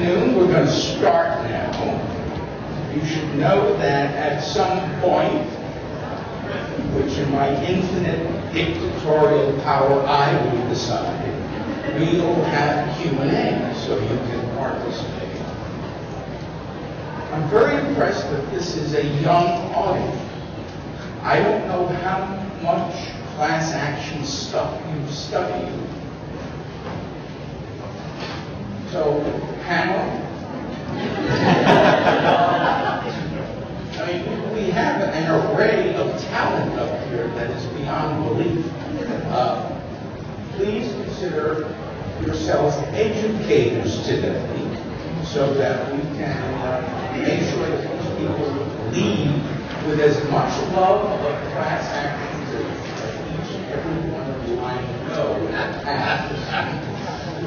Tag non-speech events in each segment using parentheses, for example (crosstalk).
afternoon. We're going to start now. You should know that at some point, which in my infinite dictatorial power I will decide, we'll have Q&A so you can participate. I'm very impressed that this is a young audience. I don't know how much class action stuff you've studied. So, panel, I mean, we have an array of talent up here that is beyond belief. Uh, please consider yourselves educators today so that we can uh, make sure that these people leave with as much love of class actions as each and every one of you I know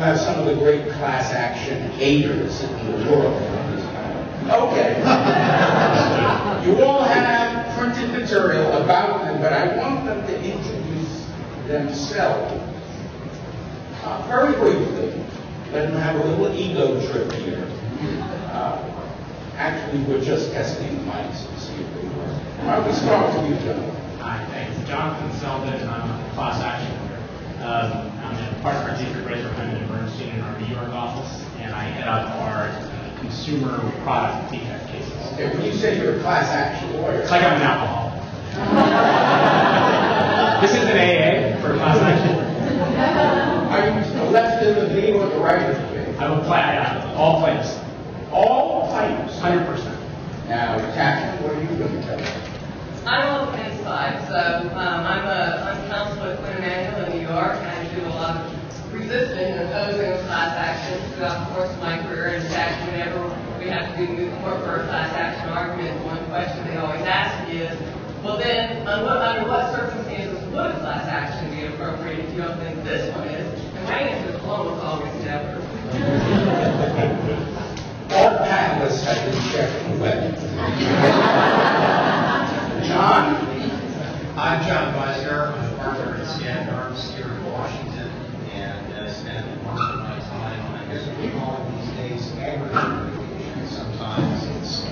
have some of the great class action haters in the world. Okay. (laughs) you all have printed material about them, but I want them to introduce themselves. Uh, very briefly, let them have a little ego trip here. Uh, actually, we're just testing the mics to see if they work. Why don't we start with you, John? Hi, thanks. Jonathan Selbin, I'm a class action lawyer. Um, I'm a Representative Bernstein in our New York office, and I head up our uh, consumer product defect cases. Okay, when you say you're a class action lawyer, It's like I'm an alcoholic. (laughs) this is an AA for class action. are you the left of the V or the right of the lead? I'm a play uh, all claims, All claims. 100%. Now, Catherine, what are you going to tell us? I'm on the Penn side, so um, I'm a I'm counsel at Quinn Emanuel in New York, and I do a lot of resisting and opposing of class actions throughout the course of my career. In fact, whenever we have to do the court for a class action argument, one question they always ask is, well then, under what, circumstances would a class action be appropriate if you don't think this one is? And my answer is almost always never. All panelists have been checking weapons. John? I'm John Beisner. I'm a partner at Skadden Arps here time, I guess we call these days aggregate. Sometimes it's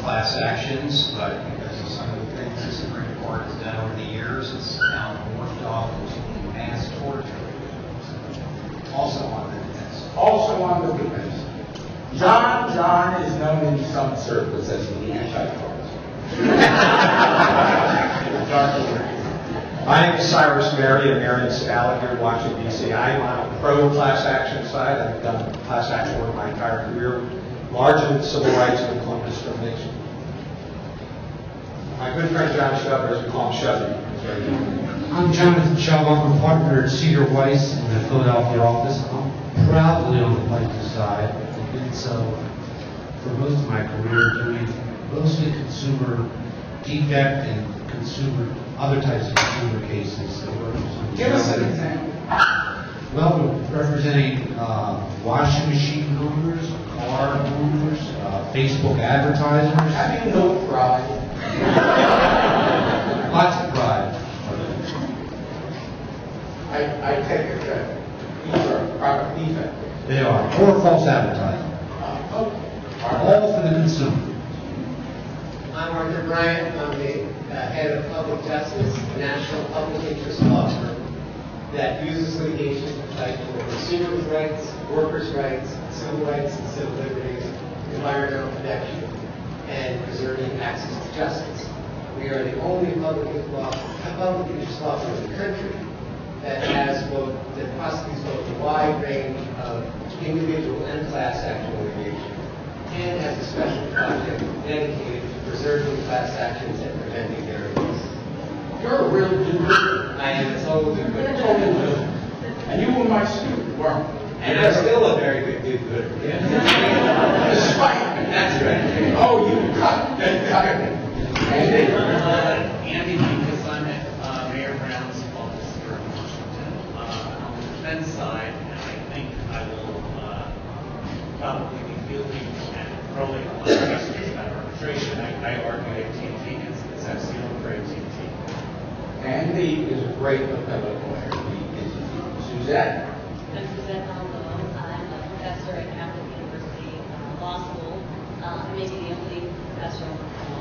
class actions, but because of some of the things the Supreme Court has done over the years, it's now morphed off into mass torture. Also on the defense. Also on the defense. John, John is known in some circles as the Antichrist. (laughs) My name is Cyrus Mehri, and Marion Scala here in Washington, D.C. I'm on the pro-class action side. I've done class action work my entire career, largely with civil rights and employment discrimination. My good friend John Shubber, as we call him here. I'm Jonathan Shub. I'm a partner at Seeger Weiss in the Philadelphia office. I'm proudly on the plaintiff's side. I've been so for most of my career doing mostly consumer defect and consumer, other types of consumer cases. that were consumer Give us an example. Well, we're representing uh, washing machine owners, car owners, uh, Facebook advertisers, Having no pride. (laughs) lots of pride. I, I take it that these are product defects. They are, or false advertising, Uh, okay. all for the consumer. I'm Arthur Bryant. I'm the uh, head of public justice, national public interest law firm that uses litigation to fight for consumers' rights, workers' rights, civil rights and civil liberties, environmental protection, and preserving access to justice. We are the only public law, public interest law firm in the country that has both, that prosecutes both a wide range of individual and class action litigation and has a special project dedicated to preserving class actions and preventing their abuse. You're a real do-gooder. I am a total do-gooder. Total do-gooder. And you were my student, weren't you? And I'm still a very good do-gooder. Despite. That's right. Oh, you cut, then cut it. And then, Andy because I'm at uh, Mayer Brown's office here in Washington. Uh, on the defense side, and I think I will uh, probably be fielding and rolling a lot of questions about arbitration. I, I argue AT&T Andy is a great appellate lawyer. He is Suzette. I'm Suzette Longo. I'm a professor at Catholic University uh, Law School. Uh, I'm maybe the only professor on the panel.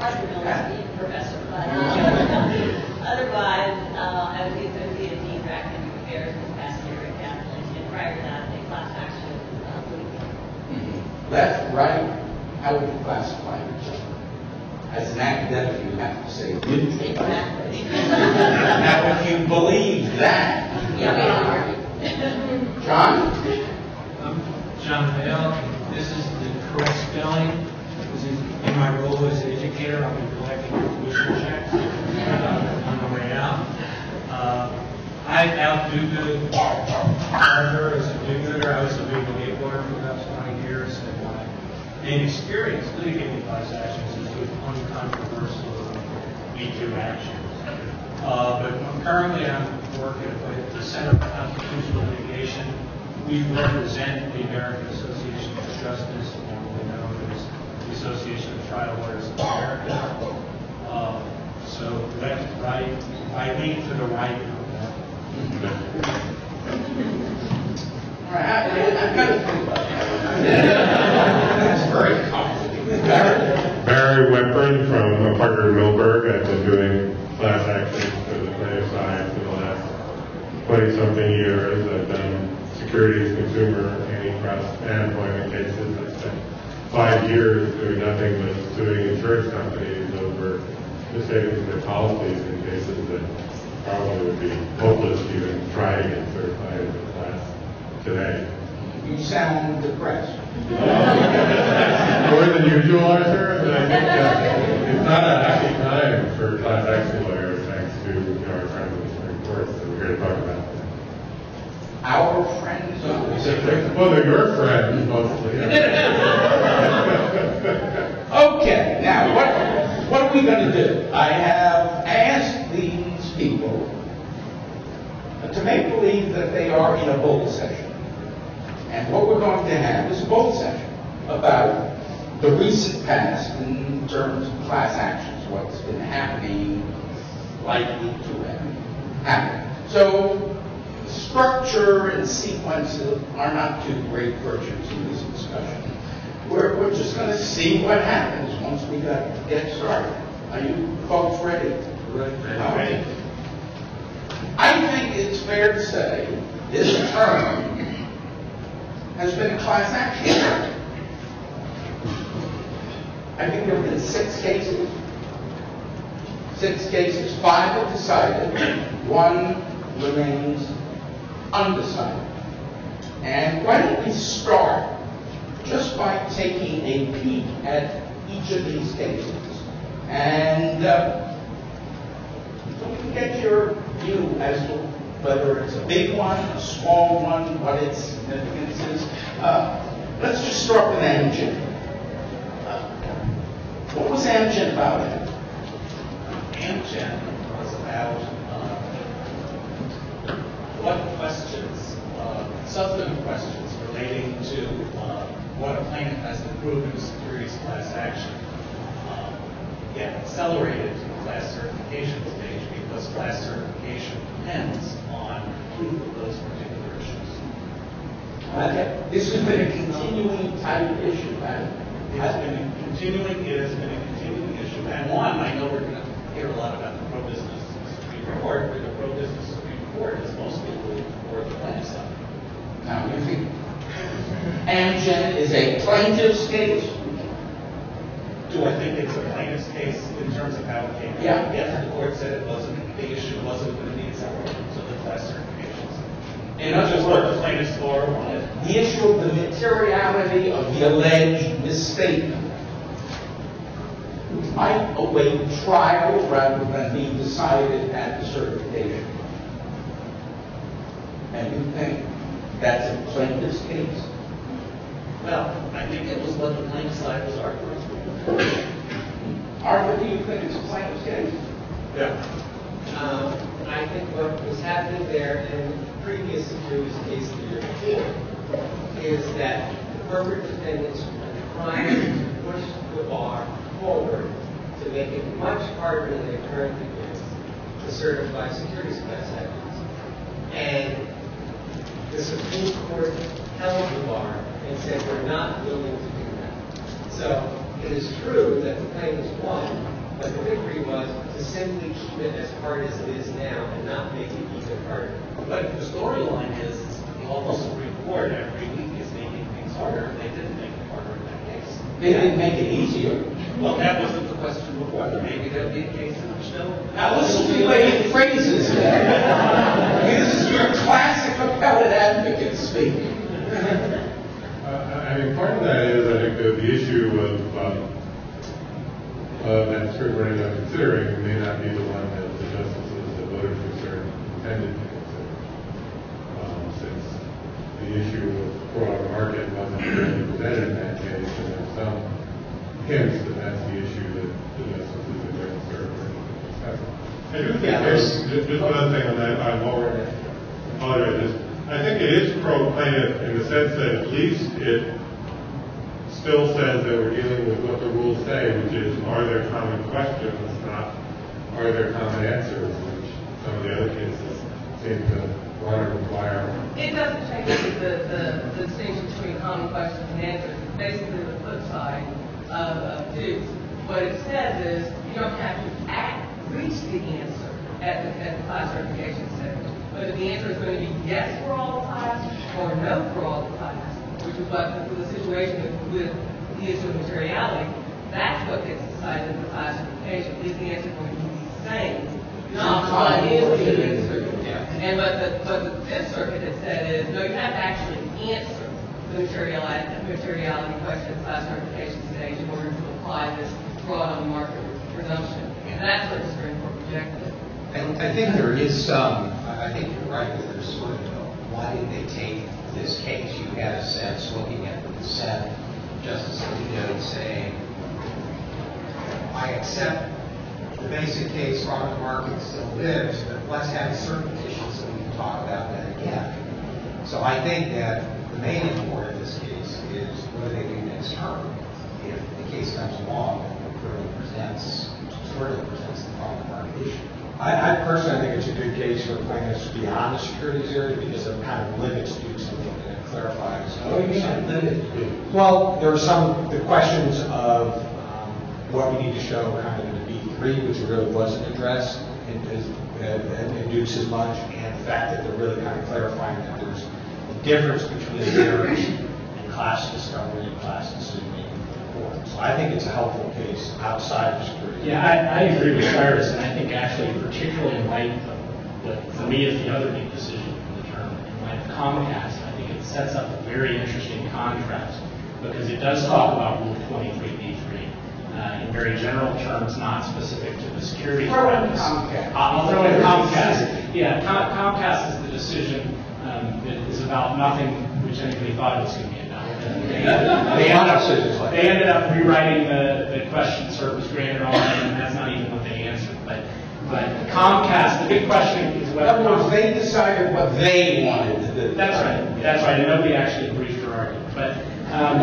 Arthur Miller is professor, but uh, (laughs) otherwise, uh, I was the associate dean for academic affairs this past year at Catholic, and prior to that, a class action uh, mm-hmm. legal. Left, right, how would you classify yourself? As an academic, you have to say good take. Exactly. Now, if you believe that, Yeah, we. John? I'm John Vail. This is the correct spelling. In my role as an educator, I'll be collecting your tuition checks uh, on the way out. Uh, I outdo Arthur as a do-gooder. I was a legal aid lawyer for about 20 years, and my main experience litigating class actions is with uncontroversial Me Too actions. Uh, But currently, I'm working with the Center for Constitutional Litigation. We represent the American Association of Justice, formerly known as the Association of Trial Lawyers of America. Uh, So left, right, I lean to the right on that. All right, I- I've got to think about that. That's very complicated. (laughs) Barry? Whitburn from Parker Millburg. I've been doing class actions for the plaintiff side for the last 20-something years. I've done securities, consumer, antitrust, and employment cases. I spent five years doing nothing but suing insurance companies over mistakes in their policies in cases that probably would be hopeless to even try to get certified as a class today. You sound depressed. More than usual, Arthur, and I think uh, it's not a happy time for class action lawyers, thanks to you know, our friends in the Supreme Court, so we're here to talk about that. Our friends on the Supreme Well, they're your friends mostly. Okay, now, what, what are we going to do? I have asked these people to make believe that they are in a bull session. And what we're going to have is a bull session about the recent past in terms of class actions, what's been happening, likely to happen. So, structure and sequence are not two great virtues in this discussion. We're, we're just going to see what happens once we got, get started. Are you folks ready? Ready. I think it's fair to say this term has been a class action. I think there have been six cases. Six cases, five have decided, one remains undecided. And why don't we start just by taking a peek at each of these cases? And uh, get your view as to whether it's a big one, a small one, what its significance is. Uh, let's just start with Amgen. Uh, what was Amgen about? Amgen was about uh, what questions, uh, substantive questions relating to uh, what a plaintiff has to prove in a securities class action. Get accelerated class certification stage because class certification depends on proof of those particular issues. Okay. This has been a continuing type issue, right? It has been a continuing, it has been a continuing issue. And one, I know we're going to hear a lot about the pro-business Supreme Court, but the pro-business Supreme Court is mostly ruled for the plaintiff side. Now, you think Amgen is a plaintiff's case? Do I think it's a plaintiff's case in terms of how it came? out? Yeah. Yes, the court said it wasn't, the issue wasn't going to be accelerated, so the class certifications. In Which other is what words, the plaintiff's bar wanted. the issue of the materiality of the alleged misstatement might await trial rather than be decided at the certification. And you think that's a plaintiff's case? Well, I think it was what the plaintiff's side was arguing. Arthur, do you think it's a plaintiff's case? Um, I think what was happening there in the previous securities case the year before is that the corporate defendants were trying to push the bar forward to make it much harder than it currently is to certify securities class actions. And the Supreme Court held the bar and said we're not willing to do that. So it is true that the plaintiffs won, But the victory was to simply keep it as hard as it is now and not make it even harder. But the storyline is, the Office Supreme Court every week is making things harder, they didn't make it harder in that case. They didn't make it easier. Well, that wasn't the question before, maybe there'll be a case in which no. Now listen to the way he phrases it. This is your classic appellate advocate speak. (laughs) I mean, part of that is, I think, the, the issue of, um, uh, that Court ended up considering may not be the one that the justices that voted for intended to consider. Um, since the issue of broad market wasn't really presented in that case, and there's some hints that that's the issue that the justices granted cert were discussing. I do think there's, just, one thing on that, I'm already, apologize, I think it is pro plaintiff in the sense that at least it still says that we're dealing with what the rules say, which is, are there common questions, not are there common answers, which some of the other cases seem to want to require. It doesn't change the, the, the distinction between common questions and answers. It's basically the flip side of, of Dukes. What it says is, you don't have to act, reach the answer at the, at the class certification stage. But the answer is going to be yes for all the class or no for all the class, which is what the, the situation with, with the issue of materiality, that's what gets decided in the class certification. Is the answer going to be the same? Not what is the answer. And what the, what the Fifth Circuit has said is, no, you have to actually answer the materiality, materiality question at the class certification stage in order to apply this fraud on market presumption. And that's what the Supreme Court rejected. I, I think there is some, I I think you're right, that there's sort of, a, why did they take this case? You had a sense, looking at the dissent, Justice Alito saying, I accept the basic case, farmer's market still lives, but let's have certain issues so we can talk about that again. So I think that the main import of this case is what do they do next term? If the case comes along and presents, squarely presents the farmer's market issue. I, I personally think it's a good case for plaintiffs beyond the securities area because it kind of limits Dukes bit and clarifies. Oh, you mean limit Duke? Well, there are some, the questions of um, what we need to show kind of in the B3, which really wasn't addressed in, in, in Dukes as much, and the fact that they're really kind of clarifying that there's a difference between marriage and class discovery and class decision making for the court. So I think it's a helpful case outside of security. Yeah, I, I agree with Cyrus, and I think actually particularly in light of what for me is the other big decision in the term, in light of Comcast, I think it sets up a very interesting contrast because it does talk about Rule 23b3 uh, in very general terms, not specific to the securities Throw in practice. Comcast. I'll throw in Comcast. Yeah, Com- Comcast is the decision um, that is about nothing which anybody thought it was going to be about. They, ended up, they ended up rewriting the, the question cert was granted on, and that's not even what they answered. But, but Comcast, the big question is In whether. other words, they decided what they wanted to do. That's right, that's right, and nobody actually briefed or argued. But um,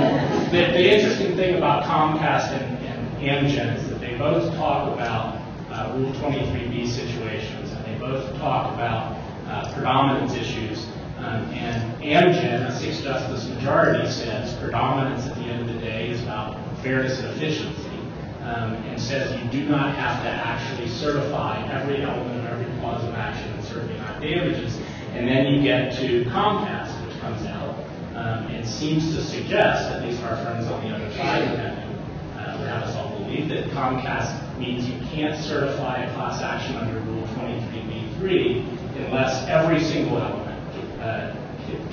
the, the interesting thing about Comcast and, and Amgen is that they both talk about uh, Rule 23B situations, and they both talk about uh, predominance issues. Um, and Amgen, a six-justice majority, says predominance at the end of the day is about fairness and efficiency, um, and says you do not have to actually certify every element of every cause of action, and certainly not damages. And then you get to Comcast, which comes out um, and seems to suggest, at least our friends on the other side of uh, would have us all believe that Comcast means you can't certify a class action under Rule 23b3 unless every single element uh,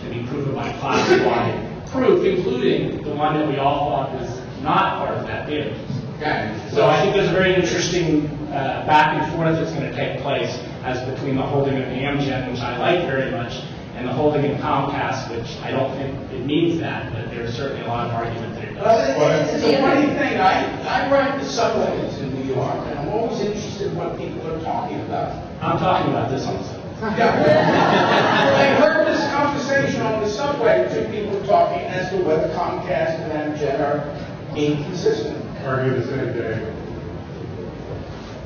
can be proven by class-wide proof, including the one that we all thought was not part of that damages. Okay. So I think there's a very interesting uh, back and forth that's going to take place as between the holding of Amgen, which I like very much, and the holding of Comcast, which I don't think it means that, but there's certainly a lot of argument that it Well, does. it- it's a funny thing, I, I ride the subways in New York, and I'm always interested in what people are talking about. I'm talking about this on the subject. Yeah. (laughs) I heard this conversation on the subway, two people talking as to whether Comcast and Amgen are inconsistent. Argue the same day.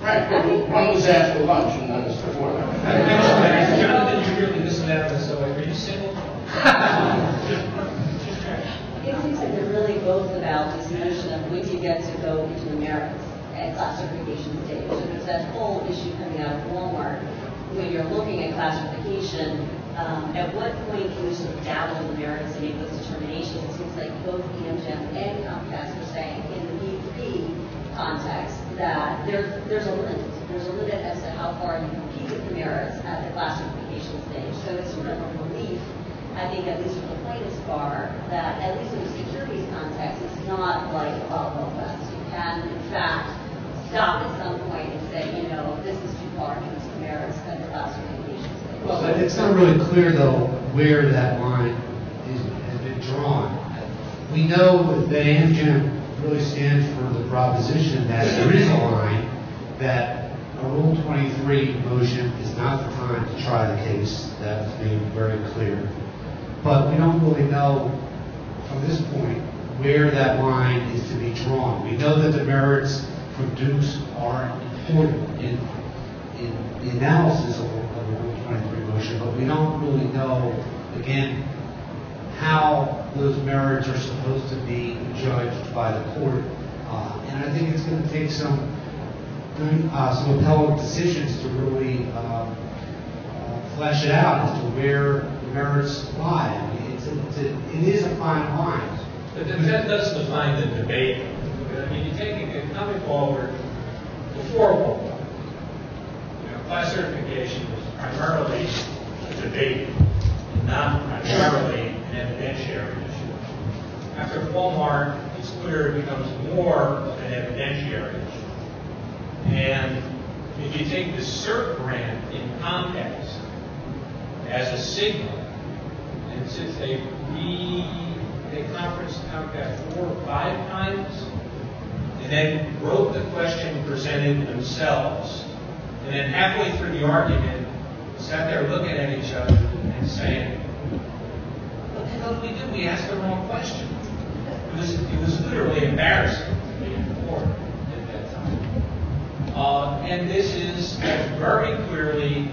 Right, one was after lunch and one was before lunch. Jonathan, you really missing out on this, so are you single? (laughs) It seems like they're really both about this notion of when you get to go into the merits. at class certification stage. So there's that whole issue coming out of Walmart. When you're looking at classification, Um, at what point can you sort of dabble in the merits and make those determinations? It seems like both Amgen and Comcast are saying in the B3 context that there's, there's a limit. There's a limit as to how far you can compete with the merits at the class certification stage. So it's sort of a relief, I think, at least for the plaintiff's bar, that at least in the securities context, it's not like a Wild West. You can, in fact, stop at some point and say, you know, this is too far against the merits at the class certification stage. Well, but it's not really clear, though, where that line is, has been drawn. We know that Amgen really stands for the proposition that there is a line that a Rule 23 motion is not the time to try the case. That was made very clear. But we don't really know from this point where that line is to be drawn. We know that the merits Dukes are important in, in the analysis of a of a Rule 23 motion, but we don't really know, again, how those merits are supposed to be judged by the court. Uh, And I think it's going to take some, uh, some appellate decisions to really um, uh, flesh it out as to where the merits lie. I mean, it's, a- it's, a- it is a fine line. But that does define the debate. I mean, you take it, coming forward, before Walmart, you know, class certification was primarily a debate, not primarily an evidentiary issue. After Walmart, it's clear it becomes more of an evidentiary issue. And if you take the CERT grant in Comcast as a signal, and since they re, they conferenced Comcast four or five times, and then wrote the question presented themselves, and then halfway through the argument, sat there looking at each other and saying, what the hell did we do? We asked the wrong question. It was, it was literally embarrassing to be in court at that time. Uh, and this is very clearly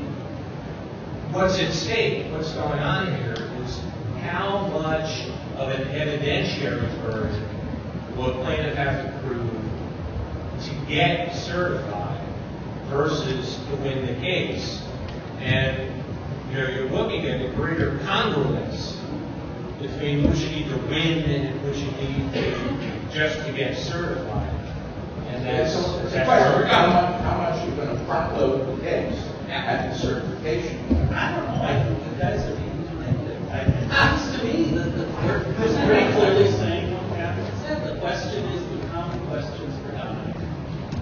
what's at stake, what's going on here is how much of an evidentiary burden will a plaintiff have to prove to get certified versus to win the case. And, you know, you're looking at a greater congruence between what you need to win and what you need to, just to get certified. And that's, So it's that's question where we're how much, how much you're gonna front load the case at the certification. I don't know, I think you guys are being definitive. I- It happens to me that the court was very clearly saying what Catherine said. The question is the common questions for Dominic.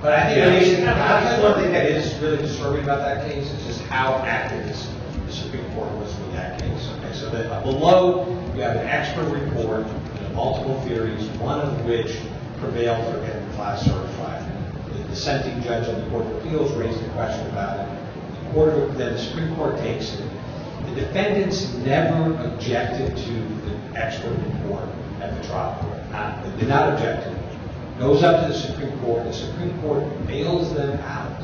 But I think, I mean, I think one thing that is really disturbing about that case is just how active the Supreme Court was in that case. Okay, so that uh, below, you have an expert report, multiple theories, one of which prevailed for getting the class certified. The dissenting judge on the Court of Appeals raised a question about it. The Court, then the Supreme Court takes it. The defendants never objected to the expert report at the trial court. Not- They did not object to it goes up to the Supreme Court, the Supreme Court bails them out.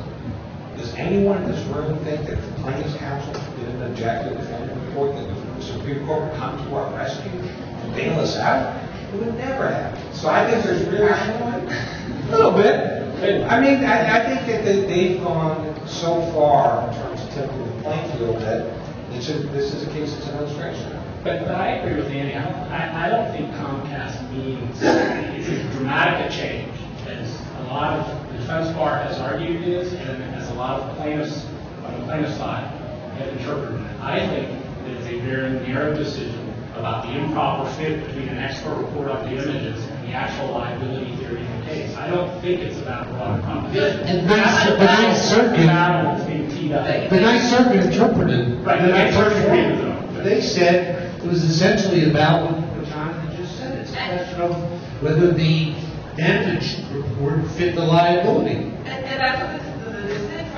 Does anyone in this room think that the plaintiff's counsel didn't object to the defendant report, that the Supreme Court would come to our rescue and bail us out? It would never happen. So I think there's really, a little bit. I mean, I, think that they- they've gone so far in terms of tipping the playing field that this is a case that's an illustration. But, I agree with Andy. I don't, think Comcast means it's as dramatic a change as a lot of the defense bar has argued it is, and as lot of plaintiffs, on the plaintiff side, have interpreted it. I think that it's a very narrow decision about the improper fit between an expert report on the images and the actual liability theory in the case. I don't think it's about broad proposition. And Ninth- the Ninth Circuit- Battle that's being teed up. The Ninth Circuit interpreted. Right, the Ninth Circuit agreed with them. They said it was essentially about what Jonathan just said. It's a question of whether the damage report fit the liability. And, and that's what the,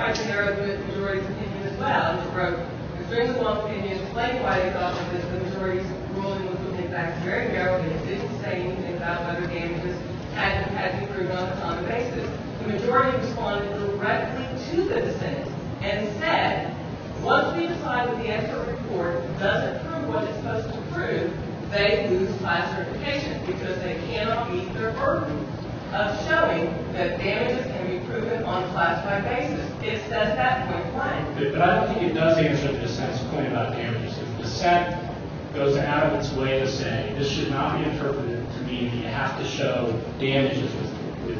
the, the dissent tried to narrow the majority's opinion as well. It wrote extremely long opinion explaining why thought that the, majority's ruling was in fact very narrow and it didn't say anything about whether damages had, had to be proven on a common basis. The majority responded directly to the dissent and said, once we decide that the expert report doesn't prove what it's supposed to prove, they lose class certification because they cannot meet their burden of showing that damages can be proven on a class-wide basis. It says that point blank. But I don't think it does answer the dissent's point about damages. If the dissent goes out of its way to say, this should not be interpreted to mean that you have to show damages with,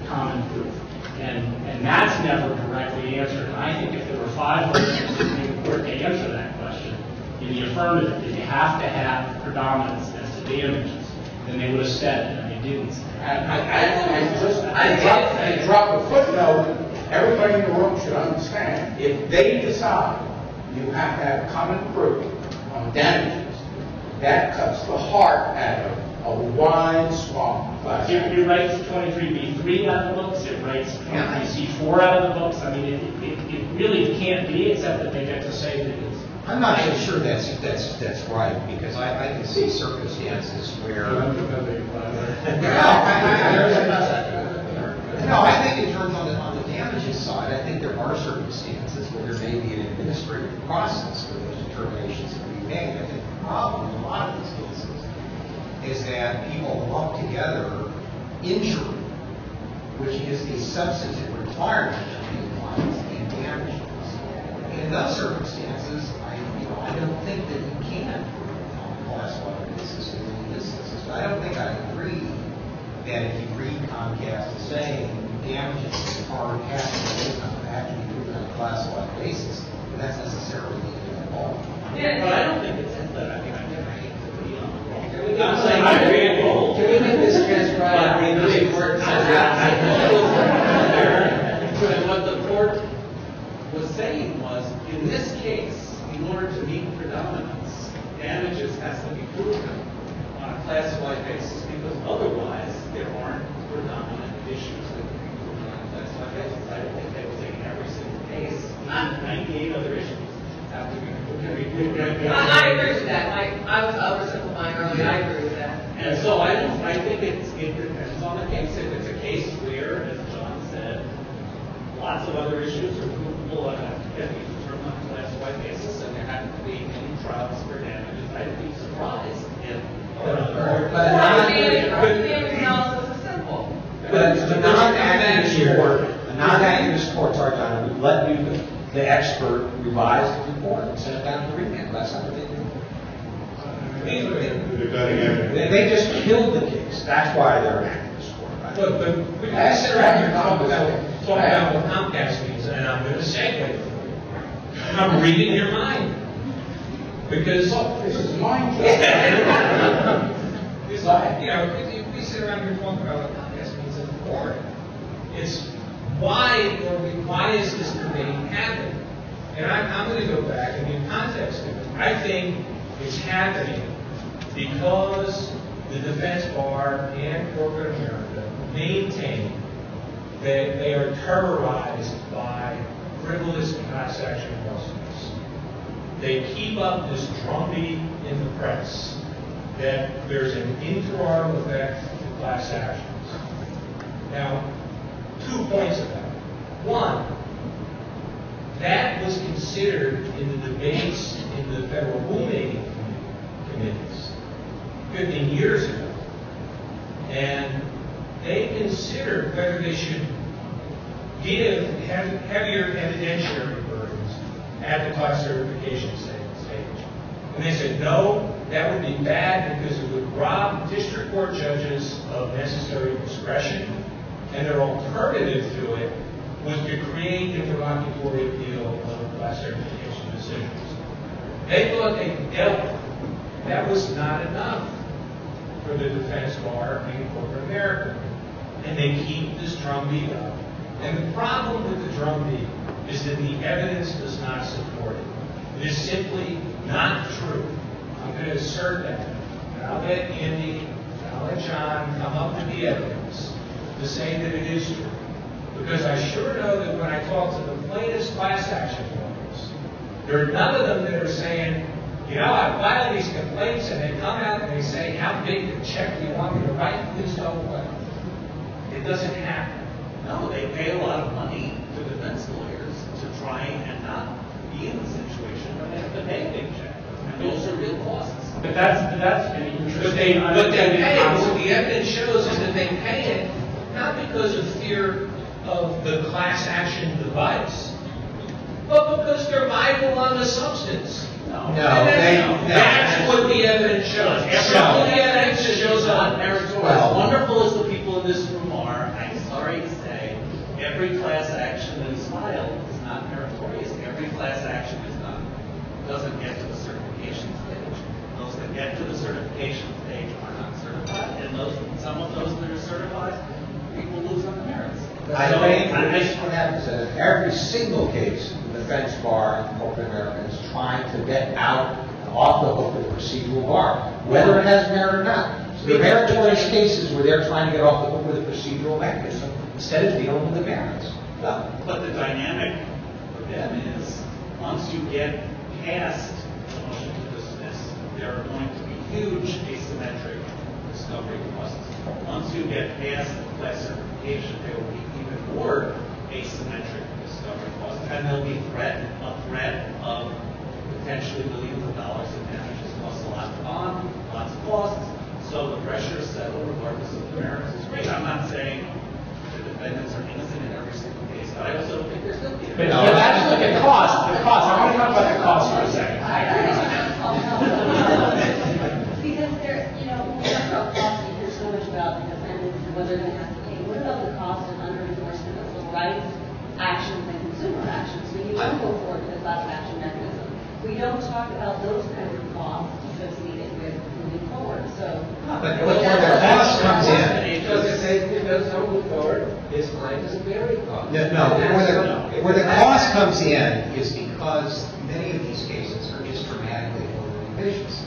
common proof. And, that's never directly answered. And I think if there were five votes in the Court to answer that question in the affirmative, that you have to have predominance as to damages, then they would have said didn't. And I, I, I just, I drop, I drop a footnote, everybody in the room should understand, if they decide you have to have common proof on damages, that cuts the heart out of a wide swath class It, it writes twenty-three B three out of the books, it writes twenty-three C four out of the books, I mean, it, it, it really can't be, except that they get to say that. I'm not so sure that's, that's, that's right, because I, I can see circumstances where. No, I think in terms on the, on the damages side, I think there are circumstances where there may be an administrative process where those determinations can be made. I think the problem in a lot of these cases is that people lump together injury, which is a substantive requirement of the clients and damages. And in those circumstances, I, you know, I don't think that you can prove it on a class-wide basis in many instances. But I don't think I agree that if you read Comcast as saying damages are have to, have to be proven on a class-wide basis, that's necessarily the end of the ball. Yeah, But I don't think it's, that. I mean, I never hate to be on the wrong. Can we I'm saying I agree with you. Can we get this transcribed? I mean, really, where it says that. But what the court was saying was, in this case, in order to meet predominance, damages has to be proven on a class-wide basis, because otherwise, there aren't predominant issues that can be proven on a class-wide basis. I don't think they will take every single case, ninety-eight other issues have to be proven. I, I agree with that. I, was oversimplifying earlier, I agree with that. And so I don't, I think it's, it depends on the case. If it's a case where, as John said, lots of other issues are provable and have to get determined on a class-wide basis, and there happen to be any trials for damages, I'd be surprised if. But- Our but not- damage, our damage analysis is simple. But the non-activist court, the non-activist court, sorry, John, would let you, the expert revise the report and send it down to remand. That's not what they do. They've it They, again. just killed the case. That's why they're an activist court. right? But, but, we can sit around here and about, talk about what Comcast means, and I'm gonna segue for. I'm reading your mind. Because, This is mine, (laughs) Joe. it's like, you know, if we sit around here and talk about what Comcast means in the it's why, or we- why is this debate happening? And I'm, I'm gonna go back and give context to it. I think it's happening because the defense bar and corporate America maintain that they are terrorized by frivolous class action lawsuits. They keep up this drumbeat in the press that there's an interim effect to class actions. Now, two points of that. One, that was considered in the debates in the federal rulemaking committees 15 years ago. And they considered whether they should give heavier evidentiary at the class certification sta- stage. And they said, no, that would be bad because it would rob district court judges of necessary discretion. And their alternative to it was to create interlocutory appeal of class certification decisions. They thought they could deal with it. That was not enough for the defense bar and corporate America. And they keep this drumbeat up. And the problem with the drumbeat is that the evidence does not support it. It is simply not true. I'm going to assert that. And I'll let Andy, and I'll let John come up with the evidence to say that it is true. Because I sure know that when I talk to the plaintiff's class action lawyers, there are none of them that are saying, you know, I file these complaints and they come out and they say, how big the check do you want me to write? Please don't? It doesn't happen. No, they pay a lot of money to defense lawyers to try and not be in the situation where they have to pay a big check. And those are real costs. But that's, but that's an But interesting. they, but they unintended pay it, what the evidence shows is that they pay it, not because of fear of the class action device, but because they're liable on the substance. No, And they, that's- no. That's what the evidence shows. That's all the evidence shows not on meritorious. Well- Wonderful as the people in this room are, I'm sorry to say, every class action that is filed is not meritorious. Every class action is not, doesn't get to the certification stage. Those that get to the certification stage are not certified, and those, some of those that are certified, people lose on the merits. I So, think I- what what happens is, every single case, the defense bar in corporate America is trying to get out, off the hook with procedural bar, whether it has merit or not. So The meritorious cases where they're trying to get off the hook with a procedural mechanism, instead of dealing with the merits. Well, But the dynamic for them is, once you get past the motion to dismiss, there are going to be huge asymmetric discovery costs. Once you get past the class certification, there will be even more asymmetric discovery costs. And there'll be threat, a threat of potentially millions of dollars in damages, costs a lot of bond, lots of costs. So the pressure to settle regardless of the merits is great. I'm not saying the defendants are innocent in every single case, but I also don't think there's guilty. But but let's look at cost, the cost, I want to talk about the cost for a second. (laughs) Because there, you know, when we talk about costs, we hear so much about the defendants and whether they're going to have to pay. What about the cost of under enforcement of civil rights actions and consumer actions when you don't go forward with a class action mechanism? We don't talk about those kinds of costs associated with moving forward, so. But when the cost comes in, Because if they, if those don't move forward, this client is very cost. No, no, where the, where the cost comes in is because many of these cases are just dramatically over ambitious.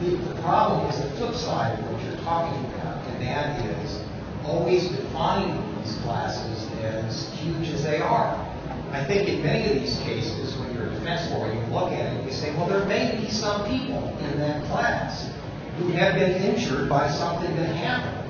The, the problem is the flip side of what you're talking about, and that is always defining these classes as huge as they are. I think in many of these cases, when you're a defense lawyer, you look at it, you say, well, there may be some people in that class who have been injured by something that happened.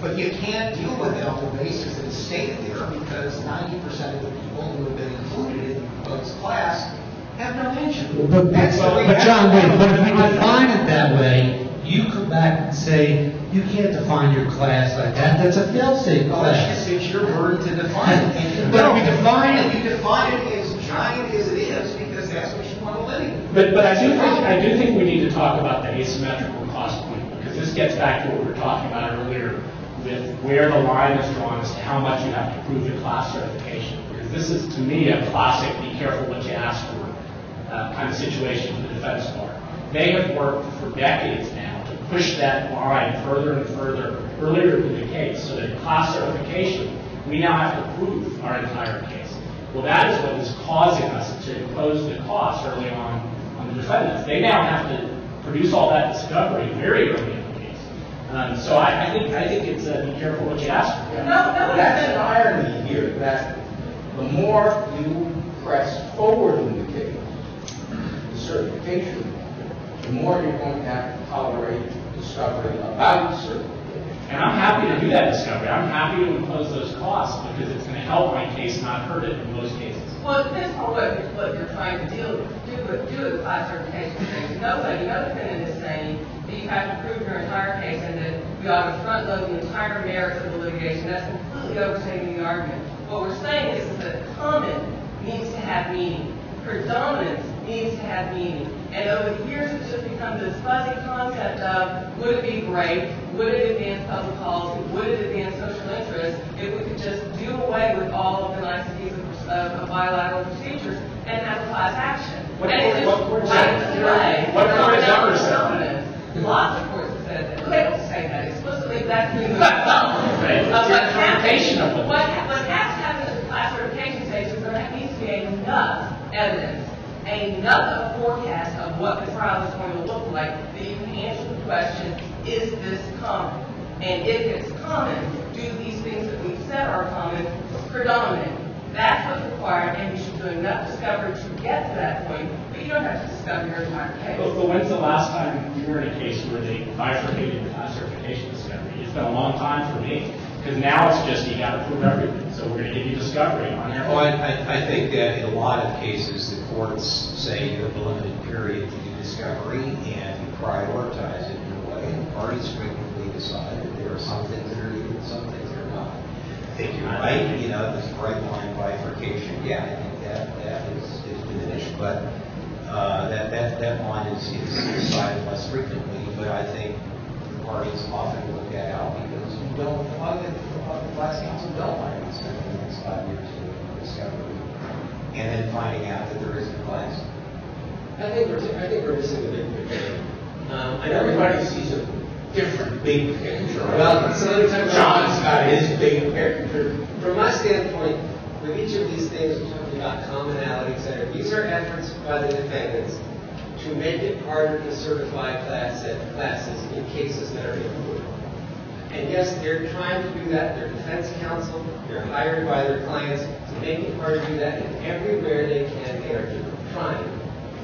But you can't deal with it on the basis that it's stated there because ninety percent of the people who have been included in Code's class have no injury. But, That's the but John, wait, but if you define it that way, you come back and say, you can't define your class like that, that's a fail-safe Well, it's class. just, it's your burden to define it. And (laughs) you But if you define it- And you define it as giant as it is because that's what you want to live. But, but I do think, I do think we need to talk about the asymmetrical cost point, because this gets back to what we were talking about earlier with where the line is drawn as to how much you have to prove your class certification. Because this is, to me, a classic, be careful what you ask for, uh, kind of situation for the defense bar. They have worked for decades now to push that line further and further earlier in the case, so that class certification, we now have to prove our entire case. Well, that is what is causing us to impose the cost early on on the defendants. They now have to produce all that discovery very early in the case. Um, so I, I think, I think it's, uh, be careful what you ask for. No, no, That's an irony here, that the more you press forward in the case, the certification, the more you're going to have to tolerate discovery about certification. And I'm happy to do that discovery. I'm happy to impose those costs because it's going to help my case, not hurt it in most cases. Well, it depends on what, what you're trying to deal, do with, do with class certification things. Nobody, no defendant is saying that you have to prove your entire case and that you ought to front load the entire merits of the litigation. That's completely overstating the argument. What we're saying is that common needs to have meaning. Predominance needs to have meaning. And over the years, it's just become this fuzzy concept of, would it be great? Would it advance public policy? Would it advance social interest if we could just do away with all of the niceties of, of of bilateral procedures and have a class action? What And it court- just what takes said away What court has ever said? Lots of courts have said that. They don't say that explicitly, that's the (laughs) Right. But what interpretation of happens, it. what, what has to happen at the class certification stage is there needs to be enough evidence, enough forecast of what the trial is going to look like that you can answer the question, is this common? And if it's common, do these things that we've said are common predominant? That's what's required, and you should do enough discovery to get to that point, but you don't have to discover your entire case. But, but when's the last time you were in a case where they bifurcated the class certification discovery? It's been a long time for me, because now it's just, you gotta prove everything, so we're gonna give you discovery on Well, I. I I think that in a lot of cases, the courts say you have a limited period to do discovery and you prioritize it in a way, and parties frequently decide that there are some things that are needed, some things that are not. Thank you're Right, you know, this bright line bifurcation, yeah, I think that, that is, is diminished, but, uh, that, that, that line is, is decided less frequently, but I think parties often look out because you don't, a lot of the, a lot of the class counsel don't want to spend the next five years doing discovery, and then finding out that there isn't a class. I think we're, I think we're missing the big picture. Um, I know Everybody sees a different big picture. Well, so let me talk about- John's got his big picture. From my standpoint, with each of these things, we're talking about commonalities, that these are efforts by the defendants to make it harder to certify class, classes in cases that are court. And yes, they're trying to do that, their defense counsel, they're hired by their clients to make it hard to do that, and everywhere they can, they are trying.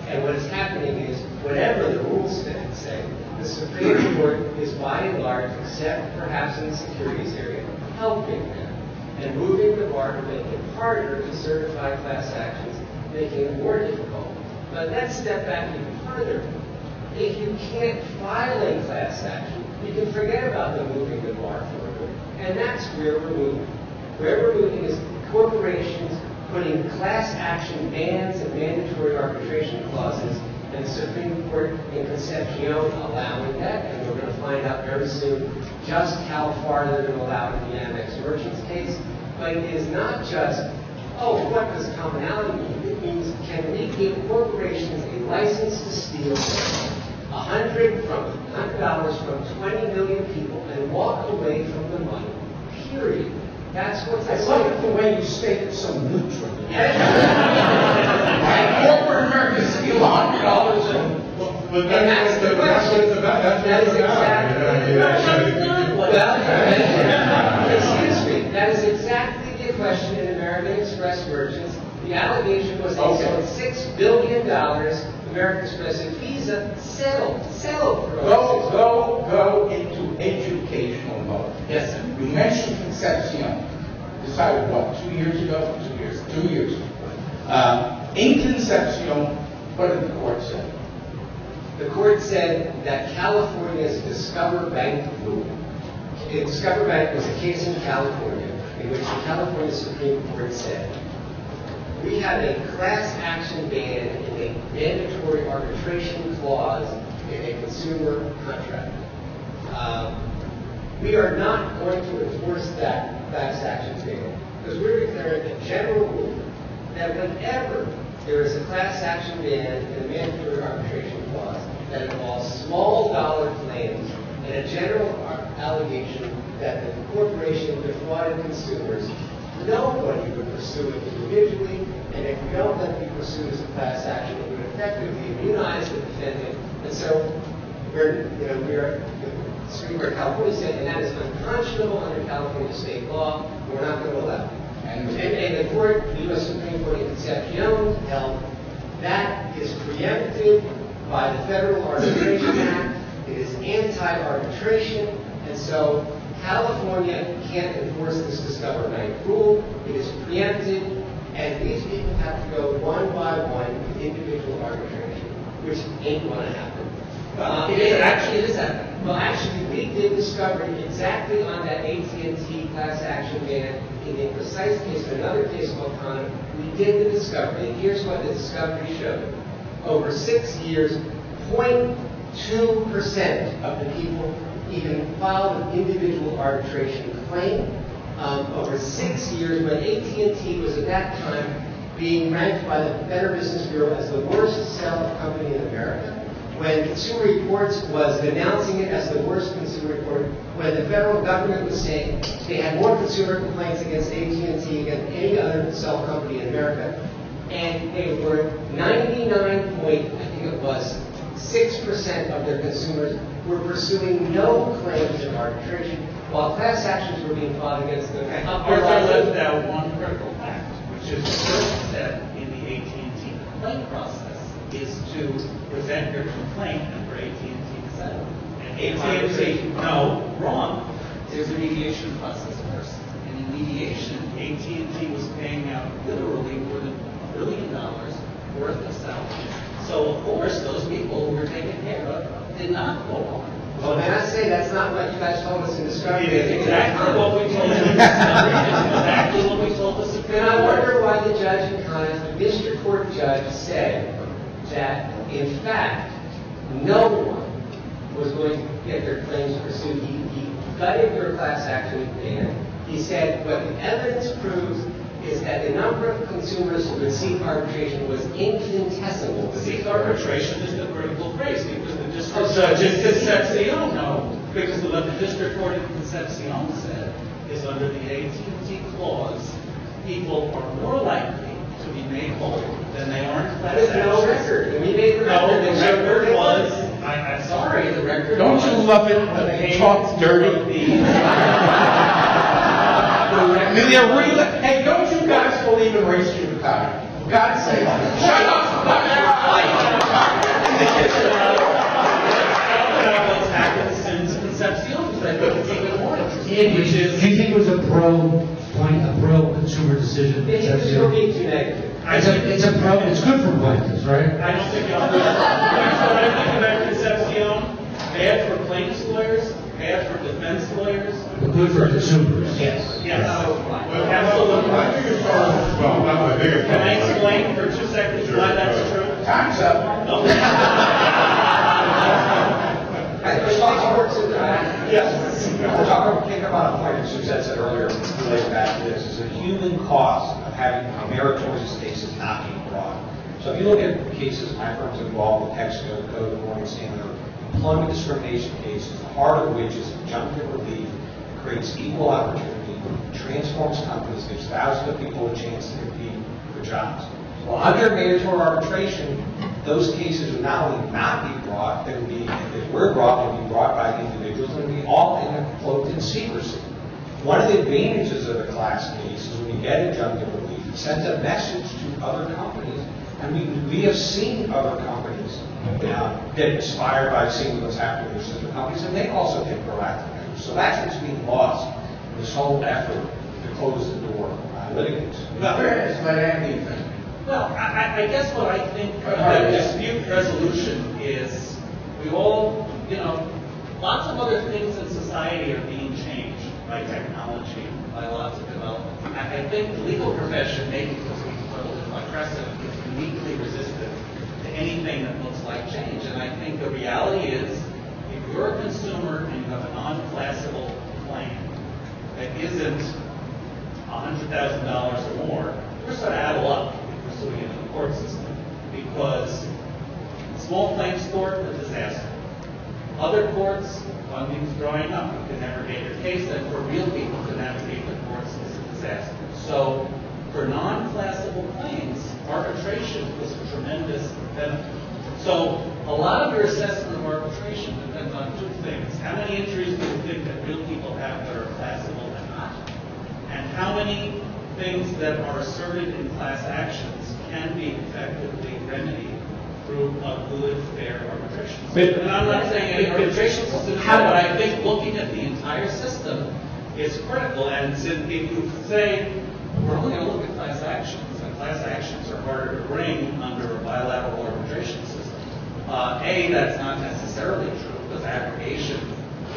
And what is happening is, whatever the rules say, the Supreme Court is by and large, except perhaps in the securities area, helping them and moving the bar to make it harder to certify class actions, making it more difficult. But let's step back even further. If you can't file a class action, you can forget about the moving the bar forward. And that's where we're moving. Where we're moving is corporations putting class action bans and mandatory arbitration clauses, and the Supreme Court in Concepcion allowing that, and we're going to find out very soon just how far they're going to allow it in the Amex Merchants case. But it is not just, oh, what does commonality mean? It means can we give corporations a license to steal hundred from hundred dollars from 20 million people and walk away from the money? Period. That's what's I at love stake. the way you state (laughs) it so neutral. Right, corporate America steal a hundred dollars and But And that's the that's what it's about, that's what it's That is about. you know, I exactly- that's- Well, excuse me, that is exactly the question in American Express Merchants. The allegation was they Okay. sold six billion dollars, American Express and Visa settled, settled for Go, go, go into educational mode. Yes, sir. You mentioned Concepcion, decided what, two years ago? Two years. Two years. ago. Uh, in Concepcion, what did the court say? The court said that California's Discover Bank rule, Discover Bank was a case in California in which the California Supreme Court said, we have a class action ban and a mandatory arbitration clause in a consumer contract. Um, We are not going to enforce that class action ban because we're declaring a general rule that whenever there is a class action ban and a mandatory arbitration clause that involves small dollar claims and a general allegation that the corporation defrauded consumers, nobody would pursue it individually, and if we don't let people sue as a class action, it would effectively immunize the defendant. And so we're, you know, we're, the Supreme Court of California said, and that is unconscionable under California state law, we're not going to allow it. And- And, the court, the U.S. Supreme Court in Concepcion held that is preempted by the Federal Arbitration Act. It is anti-arbitration, and so California can't enforce this Discover Bank rule. It is preempted, and these people have to go one by one to individual arbitration, which ain't going to happen. Uh, It is, actually, it is happening. well, actually, we did discovery exactly on that AT&T class action ban in a precise case, in another case called Con. We did the discovery, and here's what the discovery showed. Over six years, 0.2 percent of the people even filed an individual arbitration claim. Um, over six years, when AT&T was at that time being ranked by the Better Business Bureau as the worst cell company in America, when Consumer Reports was denouncing it as the worst consumer report, when the federal government was saying they had more consumer complaints against AT&T than any other cell company in America, and they were 99 point, I think it was, 6% of their consumers were pursuing no claims in arbitration, while class actions were being filed against them. First, I left out one critical fact, which is the first step in the AT&T complaint process is to present your complaint and for AT&T to settle. And AT&T, no, wrong. There's a mediation process first. And in mediation, AT&T was paying out literally more than a billion dollars worth of settlements. So of course, those people who were taken care of did not go on. Well, may I say, that's not what you guys told us in discovery. It is exactly what we told you. (laughs) It's exactly what we told the Supreme And I wonder why the judge in Coneff, the district court judge, said that, in fact, no one was going to get their claims pursued. He, gutted your class action ban. He said, what the evidence proves is that the number of consumers who would seek arbitration was infinitesimal. Seek arbitration is the critical phrase, because judge in Concepcion, no, because what the district court in Concepcion said is under the AT&T clause, people are more likely to be made whole than they are in class There's no record, we made the record. No, record. the that record was. I, I'm sorry, the record Don't was. you love it when the they talk dirty? (laughs) Hey, don't you guys believe in res judicata? For God's sake, shut up! About what's happened since Concepcion, because I think it's even more interesting, Do you think it was a pro point, a pro consumer decision? They just were being too negative. It's a, it's a pro, it's good for plaintiffs, right? I don't think y'all. Here's what I think Concepcion, bad for plaintiffs lawyers, bad for defense lawyers. Good for consumers. Yes. Yes, absolutely. I think it's well, not my biggest Can I explain for two seconds why that's true? Time's up. (laughs) I think it works in the Yes. We're talking, about a point that Suzette said earlier, related back to this, is the human cost of having a meritorious cases not being brought. So if you look at cases my firm's involved with Texaco, Code, Morgan Stanley, employment discrimination cases, the heart of which is injunctive relief, creates equal opportunity, transforms companies, gives thousands of people a chance to compete for jobs. Well, under mandatory arbitration, those cases would not only not be brought, they would be, if we're brought, they would be brought by individuals, and be all cloaked in secrecy. One of the advantages of a class case is when you get injunctive relief, it sends a message to other companies, and we, we have seen other companies get inspired by seeing what's happening with sister companies, and they also take proactive measures. So that's what's being lost in this whole effort to close the door on litigants. Chris, let Andy finish. Well, I, I- I guess what I think uh, about dispute resolution is, we all, you know, lots of other things in society are being changed by technology, by lots of development. I, I think the legal profession, maybe because we it by precedent, is uniquely resistant to anything that looks like change. And I think the reality is, if you're a consumer and you have a non-classical claim that isn't $100,000 or more, you're sort of out of luck if you're pursuing it in the court system because small claims court, a disaster. Other courts, funding's drying up, you can never get your case, and for real people to navigate the courts is a disaster. So for non-classical claims, arbitration is a tremendous benefit. So a lot of your assessment of arbitration depends on two things. How many injuries do you think that real people have that are classical and not? and how many things that are asserted in class actions can be effectively remedied through a good, fair arbitration system. And I'm not saying any arbitration system but I think looking at the entire system is critical. And since if you say, we're only going to look at class actions, and class actions are harder to bring under a bilateral arbitration system, uh, A, that's not necessarily true, because aggregation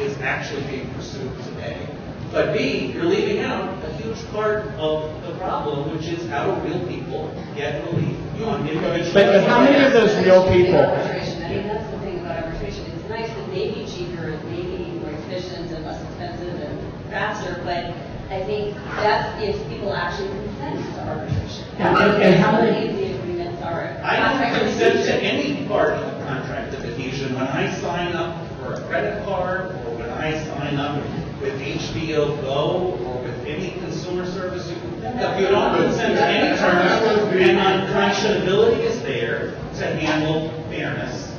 is actually being pursued today. But B, you're leaving out a huge part of the problem, which is how do real people get relief on individual. But- but how many of those real people- Arbitration, I mean, that's the thing about arbitration, it's nice and maybe cheaper, and maybe more efficient and less expensive and faster, but I think that's if people actually consent to arbitration. And- and- and how many- of the agreements are. I don't consent to any part of the contract of adhesion. When I sign up for a credit card, or when I sign up with HBO Go, or with any consumer service you can think of, you don't consent to any terms, and unconscionability is there to handle fairness.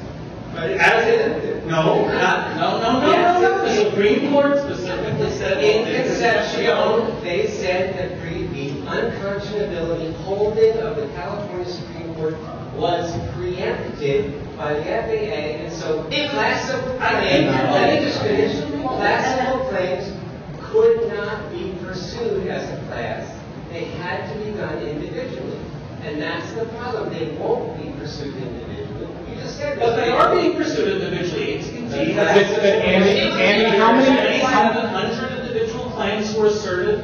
But As it. no, not, no, no, no, no, no, the Supreme Court specifically said. In Concepcion, they said that pre- the unconscionability holding of the California Supreme Court was preempted by the FAA, and so classical claims, let me just finish, classical claims could not be pursued as a class. They had to be done individually. And that's the problem. They won't be pursued individually. You just said. But they are being pursued individually. AT&T AT&T But- has. but Andy- Andy, how many- Twenty-seven hundred individual claims were asserted,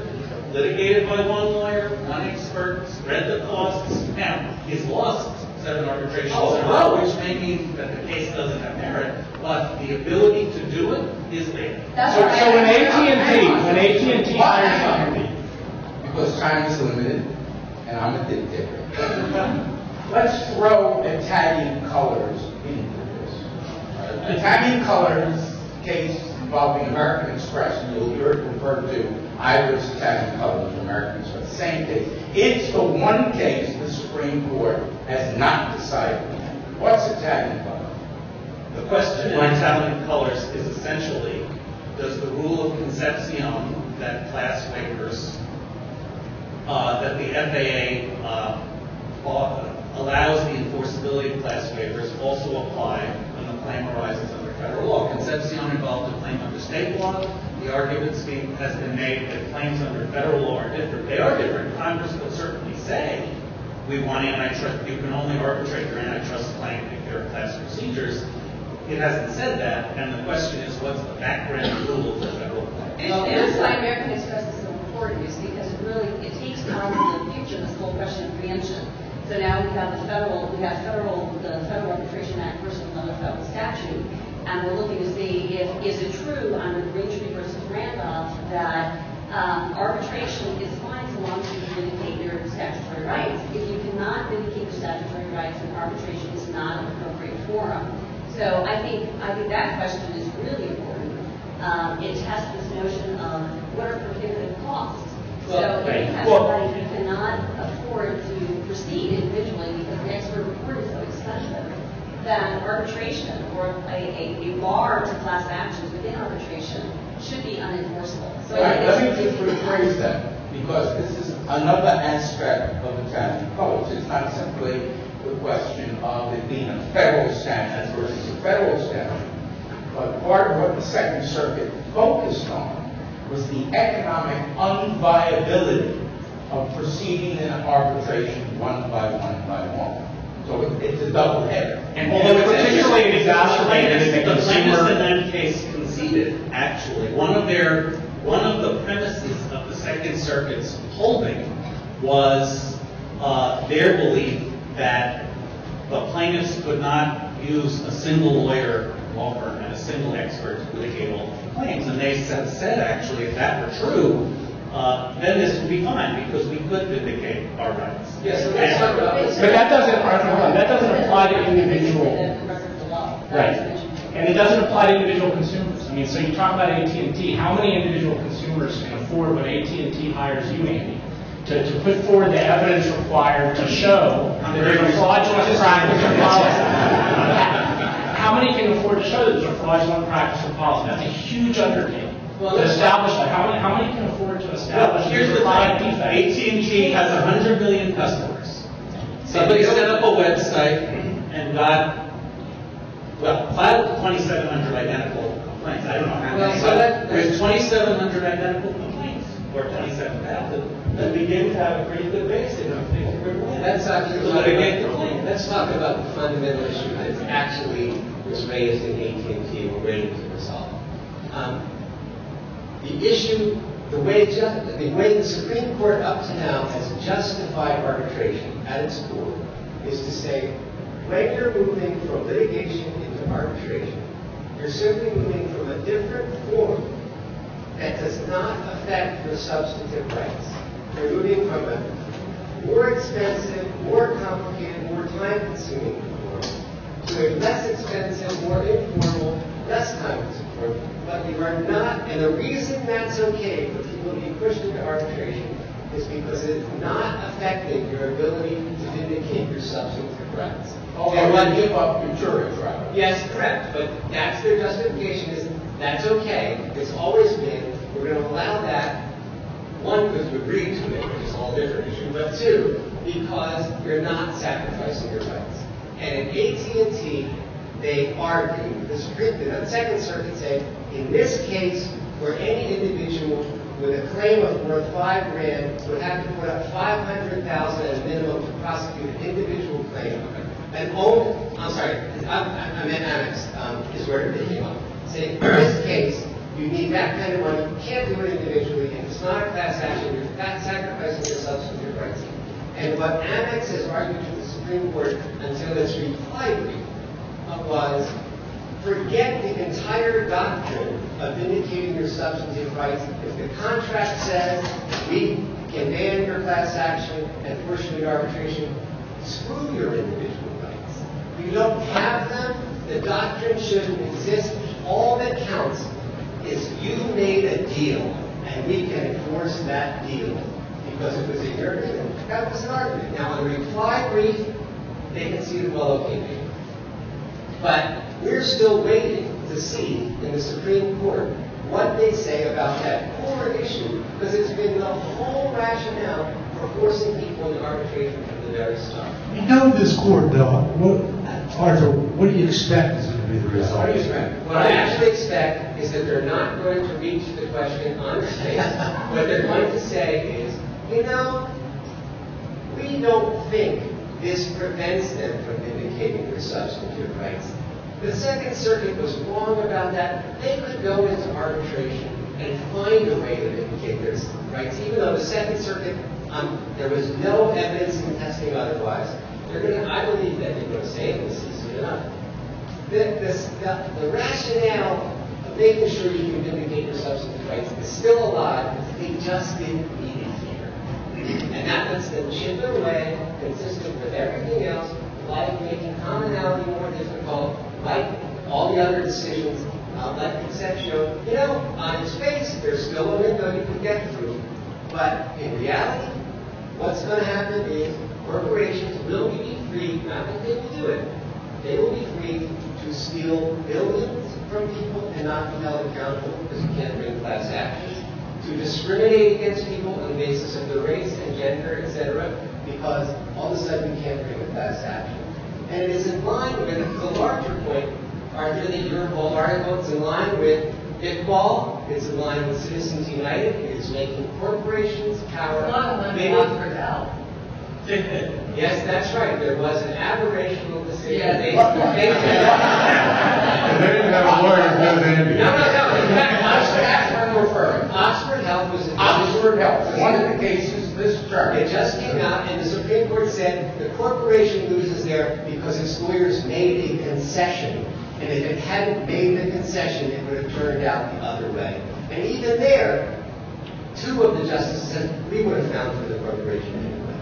litigated by one lawyer, one expert, spread the costs. Now, he's lost seven arbitrations Oh, in a row, oh, which may mean that the case doesn't have merit, but the ability to do it is there. That's So, what so when AT&T, when AT&T hires somebody, Because time is limited, and I'm a dictator. (laughs) Let's throw Italian colors into this. Italian colors case involving American Express, and you'll hear it referred to, I was Italian colors, American Express, same case. It's the one case the Supreme Court has not decided. What's Italian color? The question in Italian colors is essentially, does the rule of concepcion that class waivers, that the FAA, uh, uh, allows the enforceability of class waivers also apply when the claim arises under federal law? Concepcion involved a claim under state law. The argument has been made that claims under federal law are different. They are different. Congress could certainly say, we want antitrust, you can only arbitrate your antitrust claim if there are class procedures. It hasn't said that, and the question is, what's the background rule for federal claims? That's why American Express is so important, is because it really, it time to picture this whole question of preemption. So now we have the federal, we have federal, the Federal Arbitration Act versus another federal statute, and we're looking to see if, is it true under Green Tree versus Randolph that um, arbitration is fine so long as you vindicate your statutory rights. If you cannot vindicate your statutory rights, then arbitration is not an appropriate forum. So I think, I think that question is really important. Um, it tests this notion of what are prohibitive costs. So Well, if you have well- somebody who cannot afford to proceed individually because the expert report is so expensive, then arbitration or a, a, a bar to class actions within arbitration should be unenforceable. So right, let me just rephrase that, because this is another aspect of Italian colors. It's not simply the question of it being a federal statute versus a federal statute, but part of what the Second Circuit focused on was the economic unviability of proceeding in arbitration one by one by one. So it- it's a double header. And Although it's particularly exacerbated in the The plaintiffs consumer- in that case conceded, actually, one of their, one of the premises of the Second Circuit's holding was uh, their belief that the plaintiffs could not use a single lawyer law firm and a single expert to litigate all the claims. And they said, said actually, if that were true, uh, then this would be fine because we could vindicate our rights. Yes, so let's talk about this. But that doesn't, hold that doesn't apply to individual, The record of the law. right? And it doesn't apply to individual consumers. I mean, so you talk about AT&T, how many individual consumers can afford when AT&T hires you, Andy, to, to put forward the evidence required to show that there's a fraudulent practice or policy? (laughs) How many can afford to show that there's a fraudulent practice or policy? That's a huge undertaking. Well, To that's- establish that, how many, how many can afford to Well, establish here's the a product thing, defect? AT&T has 100 million customers. Somebody set up a website and got, well, filed 2,700 identical complaints. I don't know how Well, many, so but that- there's 2,700 identical complaints, or 27,000, that begin to have a pretty good basis of things we're doing. Let's talk, To litigate the claim. let's talk about the fundamental issue that actually was raised in AT&T we're waiting to resolve. Um, The issue, the way, the way the Supreme Court up to now has justified arbitration at its core is to say, when you're moving from litigation into arbitration, you're simply moving from a different form that does not affect your substantive rights. You're moving from a more expensive, more complicated, more time-consuming form to less expensive, more informal, less time-consuming form. But you are not, and the reason that's okay for people to be pushed into arbitration is because it is not affecting your ability to vindicate your substantive rights. Oh, And what- give up your jury trial. Yes, correct, but that's their justification is, that's okay. It's always been, we're gonna allow that, one, because we agreed to it, which is a whole different issue, but two, because you're not sacrificing your rights. And in AT&T, they argued, the Supreme, the Second Circuit said, in this case, where any individual with a claim of worth five grand would have to put up five hundred thousand as minimum to prosecute an individual claim, an own, I'm sorry, I'm in Amex, um, is where it came up. Say, in this case, you need that kind of money, you can't do it individually, and it's not a class action, you're sacrificing your substantive rights. And what Amex has argued to Court until its reply brief was, forget the entire doctrine of vindicating your substantive rights. If the contract says we can ban your class action and force you to arbitration, screw your individual rights. You don't have them, the doctrine shouldn't exist. All that counts is you made a deal, and we can enforce that deal because it was a agreement. That was an argument. Now, in reply brief, they conceded, well, okay, maybe. But we're still waiting to see in the Supreme Court what they say about that core issue, because it's been the whole rationale for forcing people into arbitration from the very start. You know this court, though, what, Arthur, what do you expect is going to be the result? What do you expect? What I actually expect is that they're not going to reach the question on its face. What they're going to say is, you know, we don't think this prevents them from vindicating their substantive rights. The Second Circuit was wrong about that. They could go into arbitration and find a way to vindicate their rights, even though the Second Circuit, um, there was no evidence in testing otherwise. They're going to, I believe that they're going to say was easy enough. The, this, the, the rationale of making sure you can vindicate your substantive rights is still alive. They just didn't. And that lets them chip away, consistent with everything else, like making commonality more difficult, like all the other decisions, uh, like Concepcio. You know, on its face, there's still a window you can get through. But in reality, what's going to happen is corporations will be free, not that they will do it, they will be free to steal billions from people and not be held accountable because you can't bring class actions, to discriminate against people on the basis of their race and gender, etc., because all of a sudden you can't bring a class action. And it is in line with the larger point, Arthur, that your whole article is in line with Iqbal, it's in line with Citizens United, it is making corporations power. Maybe- (laughs) Yes, that's right. There was an aberrational decision. Yeah. They- And (laughs) they didn't have a lawyer who knows Andy. No, no, no. In fact, Oxford, That's what I'm referring. Oxford Health was. Oxford Health, one of the cases this term. It just came out, and the Supreme Court said the corporation loses there because its lawyers made a concession. And if it hadn't made the concession, it would have turned out the other way. And even there, two of the justices said, we would have found for the corporation anyway.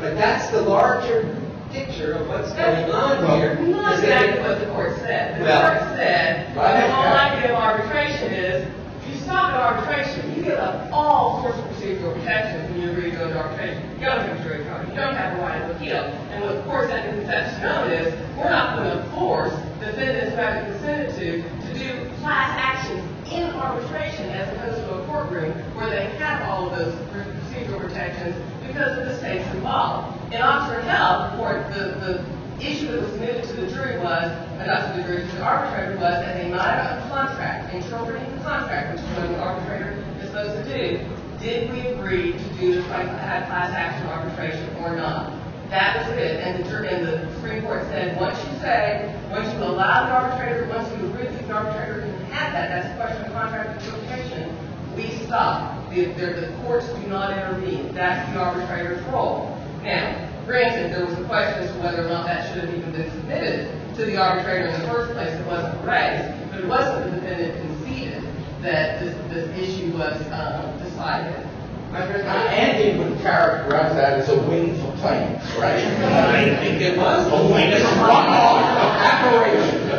But that's the larger picture of what's going on here. Not exactly what the court said. The Well- court said, the whole idea of arbitration is, if you stop at arbitration, you give up all sorts of procedural protections when you agree to go to arbitration. You don't have a jury trial, you don't have a right of appeal. And what the court said in concession note is, we're not going to force the defendants who haven't consented to, to do class actions in arbitration as opposed to a courtroom where they have all of those procedural protections because of the stakes involved. In Oxford Health, the issue that was submitted to the jury was, not to the jury, to the arbitrator was as a matter of contract, interpreting the contract, which is what the arbitrator is supposed to do. Did we agree to do the class, action arbitration or not? That was it. And the Supreme Court said, once you say, once you allow the arbitrator, once you agree that the arbitrator can have that, that's a question of contract interpretation, we stop. The courts do not intervene. That's the arbitrator's role. Now, granted, there was a question as to whether or not that should have even been submitted to the arbitrator in the first place. It wasn't raised, but it wasn't the defendant conceded that this, this issue was um, decided. Uh, Andy would characterize that as a win for claims, right? I think it was. A win, it's (laughs) one off, aberration.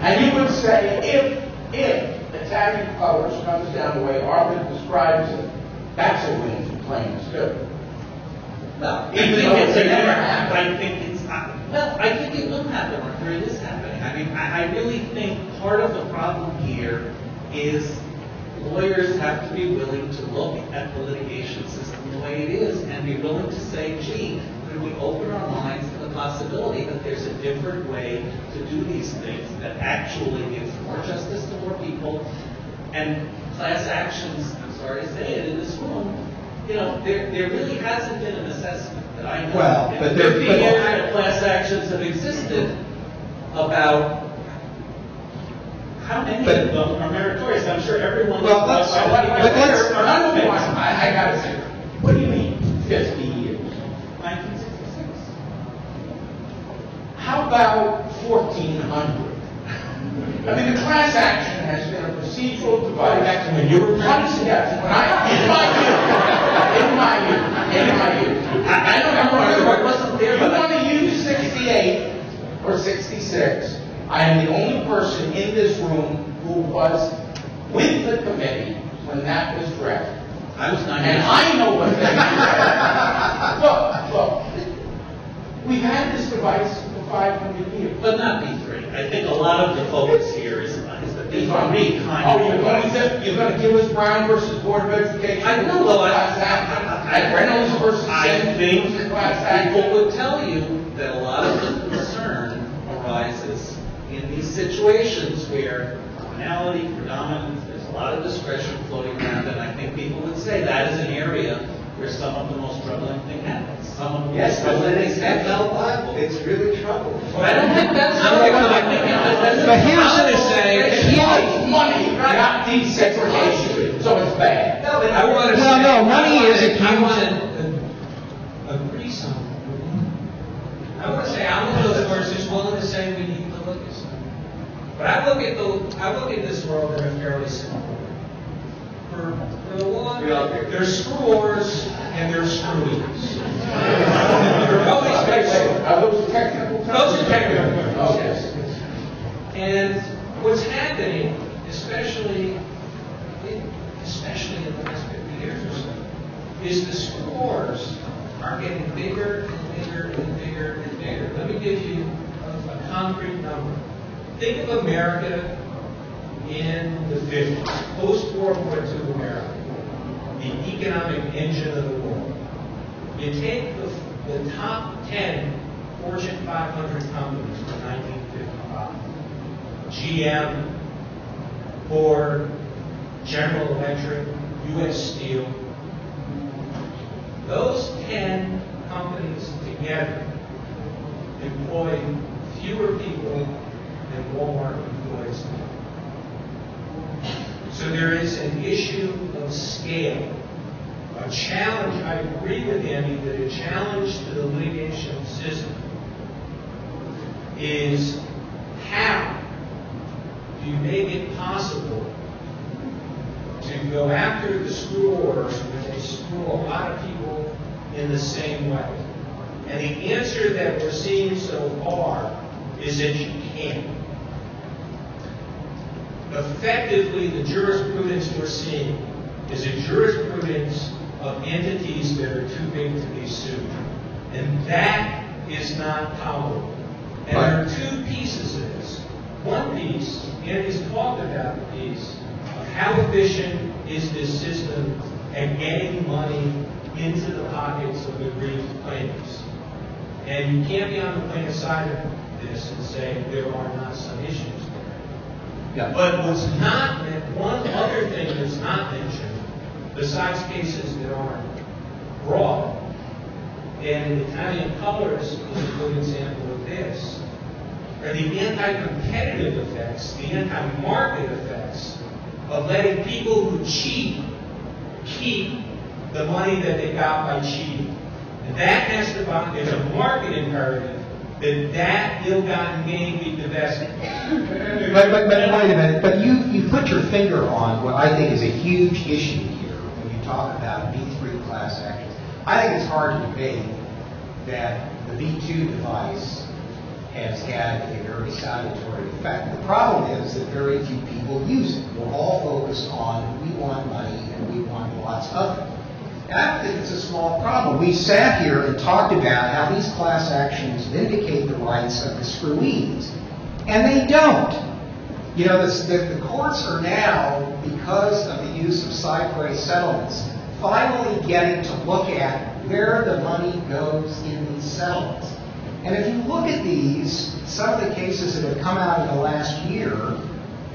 And you would say, if, if Italian colors comes down the way Arthur describes it, that's a win for claims too. Well, I Even think though it's it never happened. I think it's, uh, well, I think it will happen, Arthur, it is happening. I mean, I, I really think part of the problem here is lawyers have to be willing to look at the litigation system the way it is and be willing to say, gee, could we open our minds to the possibility that there's a different way to do these things that actually gives more justice to more people and class actions, I'm sorry to say it, in this room, you know, there, there really hasn't been an assessment that I know. Well, In but there- Fifty but- years of class actions have existed about, how many But- of them are meritorious? I'm sure everyone. Well, let's- by But people but here let's- not fixed. I, I gotta say, what do you mean, fifty years? 1966. How about fourteen hundred? I mean, the class action has been a procedural device. To when you were- Honestly, yes, when I, in my youth, in my youth, in my youth. I, I don't know, I wasn't there, You I- wanna use sixty-eight or sixty-six, I am the only person in this room who was with the committee when that was drafted. I was nine And. I know what they (laughs) Look, look, we've had this device for five hundred years. But not B three. I think a lot of the focus here is, is the B It's on three me. kind Oh, of. you're going to, you're going to give us Brown versus Board of Education? I know, though, I- Class action. I- Reynolds versus I think people would tell you that a lot of the concern arises in these situations where commonality, predominance, there's a lot of discretion floating around, and I think people would say that is an area where some of the most troubling thing happens. Some of the most Yes, but when things it's that happen. liable, it's really trouble. I don't think that's troubling. I think that's. But here's what I say, It's money, money, not desegregation, so it's bad. No, I want to Well, say, no, money is wanna- a I huge. wanna- Agree something. I want to say, I'm one of those persons willing to say we need to look at something. But I look at the, I look at this world in a fairly simple way. For, for the one, We all agree. there's screwers and there's screwies. There always Wait, been wait, Are those technical? Those are technical yes. And what's happening, especially, especially in the last 50 years or so, is the scores are getting bigger and bigger and bigger and bigger. Let me give you a, a concrete number. Think of America in the 50s, post-World War II America, the economic engine of the world. You take the, the top 10 Fortune 500 companies from 1955. GM, Ford, General Electric, U.S. Steel. Those 10 companies together employ fewer people than Walmart employs. So there is an issue of scale a challenge, I agree with Andy that a challenge to the litigation system is how do you make it possible to go after the screwers when they school a lot of people in the same way? And the answer that we're seeing so far is that you can't. Effectively, the jurisprudence we're seeing is a jurisprudence of entities that are too big to be sued. And that is not tolerable. And there are two pieces of this. One piece, Andy's talked about the piece of how efficient is this system at getting money into the pockets of the aggrieved plaintiffs. And you can't be on the plaintiff side of this and say there are not some issues. Yeah. But what's not, one other thing that's not mentioned, besides cases that are broad, and Italian colors is a good example of this, are the anti-competitive effects, the anti-market effects of letting people who cheat keep the money that they got by cheating. And that has to, be- there's a market imperative that that ill-gotten gain be divested. But, but, but wait a minute, but you, you put your finger on what I think is a huge issue here when you talk about B3 class actions. I think it's hard to debate that the B2 device has had a very salutary effect. The problem is that very few people use it. We're all focused on, we want money and we want lots of it. I think it's a small problem. We sat here and talked about how these class actions vindicate the rights of the screwees, and they don't. You know, the, the, courts are now, because of the use of cy pres settlements, finally getting to look at where the money goes in these settlements. And if you look at these, some of the cases that have come out in the last year,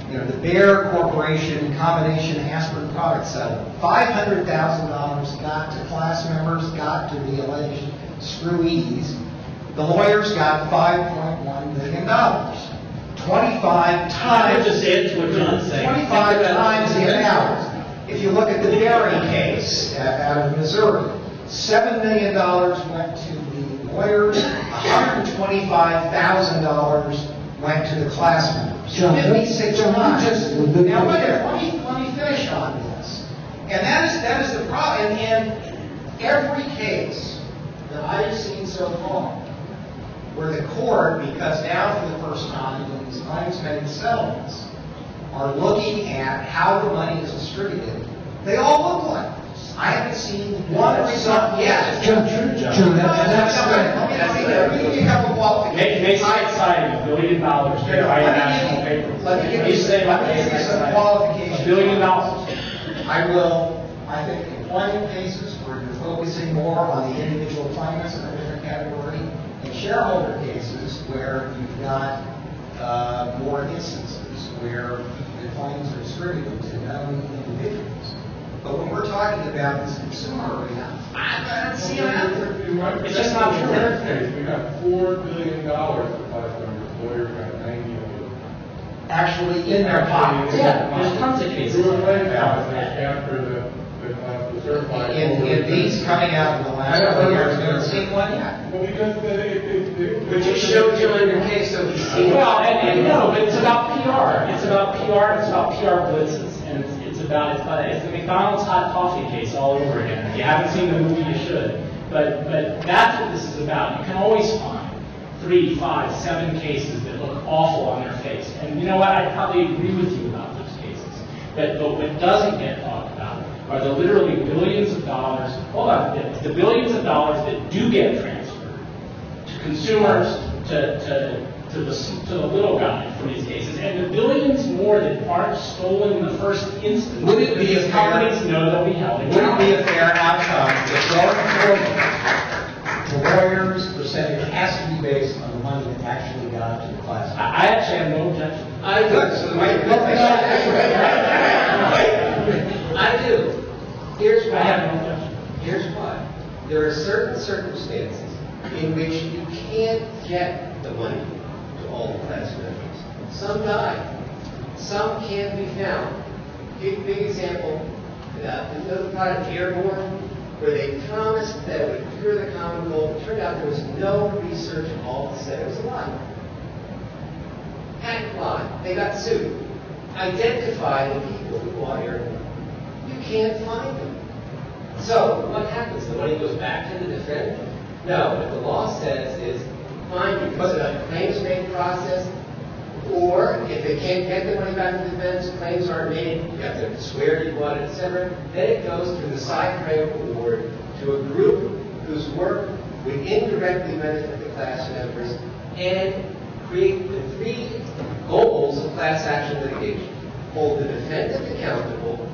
you know, the Bayer Corporation combination aspirin product settlement, $500,000 got to class members, got to the alleged screwees, the lawyers got $5.1 million. 25 times. just add to what John's saying. 25 times the amount. If you look at the Berry case out of Missouri, $7 million went to the lawyers, $125,000 went to the class members. John, let- 56 John, let me times. just- Now, wait a minute, let me, let me finish on this. And that is, that is the problem, and in every case that I've seen so far, where the court, because now for the first time in these unexpected settlements, are looking at how the money is distributed, they all look like this. I haven't seen one result yet. John, John, John, that- that's No, no, no, couple qualifications. Bayside citing a billion dollars to buy a national paper. Let me give you, You say let me give you Bayside some citing qualifications. A billion dollars. I will, I think employment cases where you're focusing more on the individual claimants in a different category, and shareholder cases where you've got uh, more instances where the claims are distributed to known individuals. But when we're talking about this consumer arena, I don't see it. It's just not true. In our case, we got four billion dollars for class members, lawyers got ninety million. Actually in their pockets. Yeah, there's tons of cases. Through a claim process after the, the class was. In, in these coming out in the last couple of years, we haven't seen one yet. Well, because it, it, it. But you showed John your case, so he's seen. Well, and, and no, but it's about PR. It's about PR, it's about PR blitzes. And it's, it's about, it's, about- it's the McDonald's hot coffee case all over again. If you haven't seen the movie, you should. But, but that's what this is about. You can always find three, five, seven cases that look awful on their face. And you know what? I probably agree with you about those cases. But, but what doesn't get talked about are the literally billions of dollars, hold on, the, the billions of dollars that do get transferred to consumers, to, to, to the, to the little guy for these cases, and the billions more that aren't stolen in the first instance. Would it be because a fair- companies know they'll be held Would it be a fair outcome if going forward, the lawyer's percentage has to be based on the money that actually got to the class? I, I actually have no objection. I do. So wait, I do. Here's I have no why. Here's why. There are certain circumstances in which you can't get the money to all the class members. Some die. Some can't be found. Big, big example, uh, the product Airborne, where they promised that it would cure the common cold. It turned out there was no research at all that said it was a lie. Patent lie. They got sued. Identify the people who bought Airborne. Can't find them. So what happens? The money goes back to the defendant? No, what the law says is, fine, you put a claims made process, or if they can't get the money back to the defendant, claims aren't made, you have to swear you bought it, et cetera, then it goes through the cy pres award to a group whose work would indirectly benefit the class members and create the three goals of class action litigation. Hold the defendant accountable,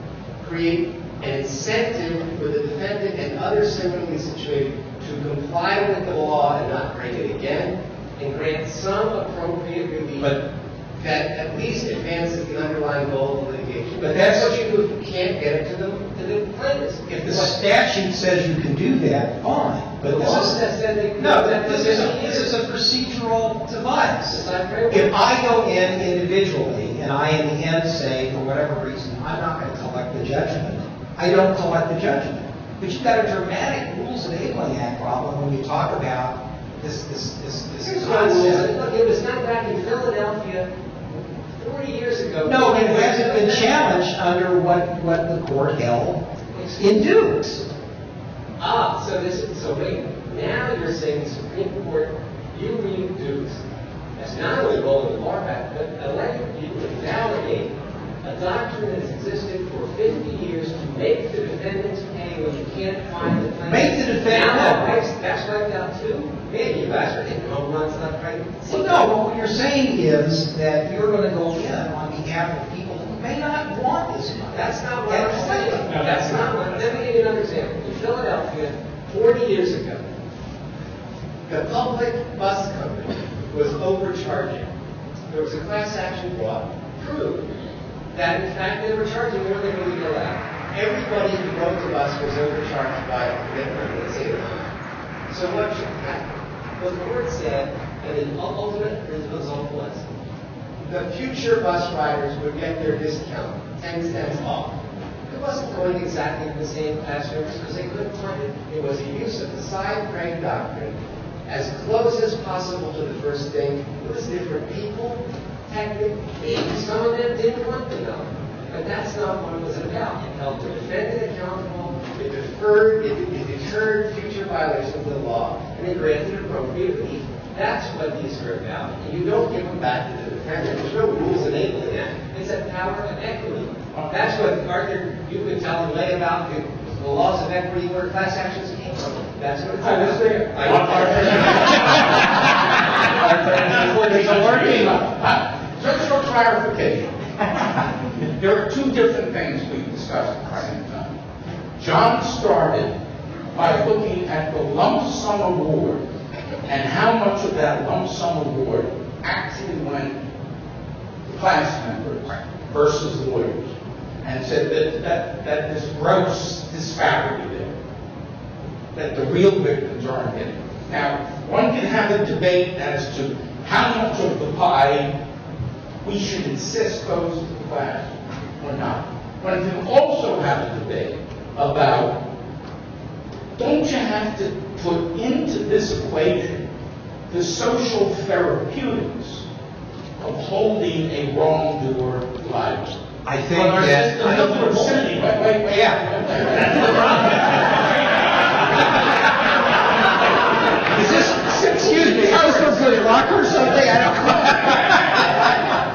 create an incentive for the defendant and others similarly situated to comply with the law and not break it again, and grant some appropriate relief. But- that at least advances the underlying goal of litigation. But that's- what you do if you can't get it to the, to the plaintiffs. If the statute says you can do that, fine, The but this law is, says that they. no, that this is, a- this is a procedural device. It's not very- If I go in individually and I in the end say, for whatever reason, I'm not going to collect the judgment, I don't collect the judgment. But you've got a dramatic Rules Enabling Act problem when you talk about this, this, this, this Here's concept. Look, it was not back in Philadelphia forty years ago. No, it hasn't been challenged under what, what the court held in Dukes. Ah, so this, is so wait, now you're saying the Supreme Court, you read Dukes, as not only rolling the bar back, but allowing you to validate a doctrine that's existed for fifty years to make the defendants pay when you can't find the plaintiff. Make the defendant- Now, that wipes- that's wiped out too? Man, you guys are hitting home runs left, right? Well, no, what you're saying is that you're going to go in on behalf of people who may not want this money. That's not what I'm And- saying. That's not what, let me give you another example. In Philadelphia, 40 years ago, the public bus company was overcharging. There was a class action brought, proved that in fact they were charging more than we allowed. Everybody who rode the bus was overcharged by, let's say, So what should happen? Well, the court said, and the ultimate result was, the future bus riders would get their discount, 10 cents off. It wasn't going exactly to the same classrooms because they couldn't find it. It was a use of the cy pres doctrine as close as possible to the first thing. It was different people, technically, some of them didn't want to know. But that's not what it was about. It held the defendant accountable, it deferred, it, it deterred future violations of the law, and it granted appropriate relief. That's what these are about. And you don't give them back to the defendant. There's no rules enabling that. It's a power of equity. That's what Arthur, you've been telling me about the, the laws of equity where class actions came from. That's what it's I was about. there. (laughs) I- Just for clarification, there are two different things we discussed at the time. John started by looking at the lump sum award and how much of that lump sum award actually went to class members versus lawyers, and said that, that, that there's gross disparity there that the real victims aren't getting. Now, one can have a debate as to how much of the pie we should insist those to the class or not. One can also have a debate about, don't you have to put into this equation the social therapeutics of holding a wrongdoer liable? I think that- doesn't percent- Wait, wait, wait. Is this, excuse me, is this from Good Luck or something? I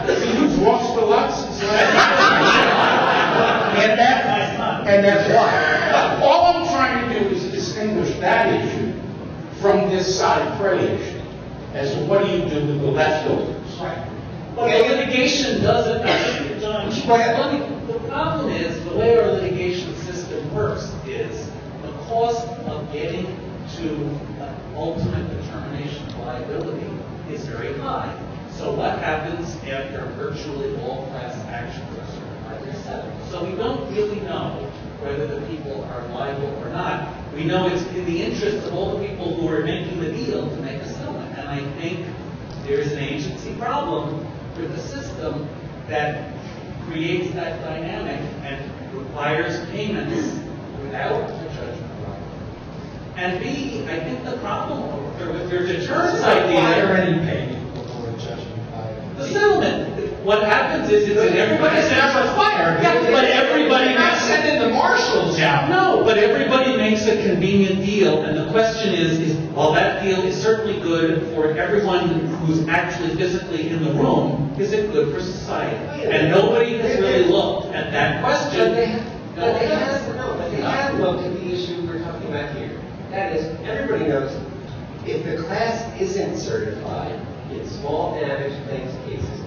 don't. See who's lost the lot since last And that, and that's why. All I'm trying to do is distinguish that issue from this side issue, as to what do you do with the leftovers? Right. Well, the litigation doesn't, let me- the problem is, the way our litigation system works is the cost of getting to an ultimate determination of liability is very high. So what happens after virtually all class actions are certified? Settled. So we don't really know whether the people are liable or not. We know it's in the interest of all the people who are making the deal to make a settlement. And I think there is an agency problem with the system that creates that dynamic and requires payments without a judgment. And B, I think the problem with your deterrence idea. already paid before a judgment. The settlement, what happens is, it's in everybody's never required. Yeah, but everybody You're not makes. sending the marshals out. No, but everybody makes a convenient deal, and the question is, is, while that deal is certainly good for everyone who's actually physically in the room, is it good for society? And nobody has really looked at that question. But they, but they have, no, but they have looked at the issue we're talking about here. That is, everybody knows, if the class isn't certified in small damage claims cases,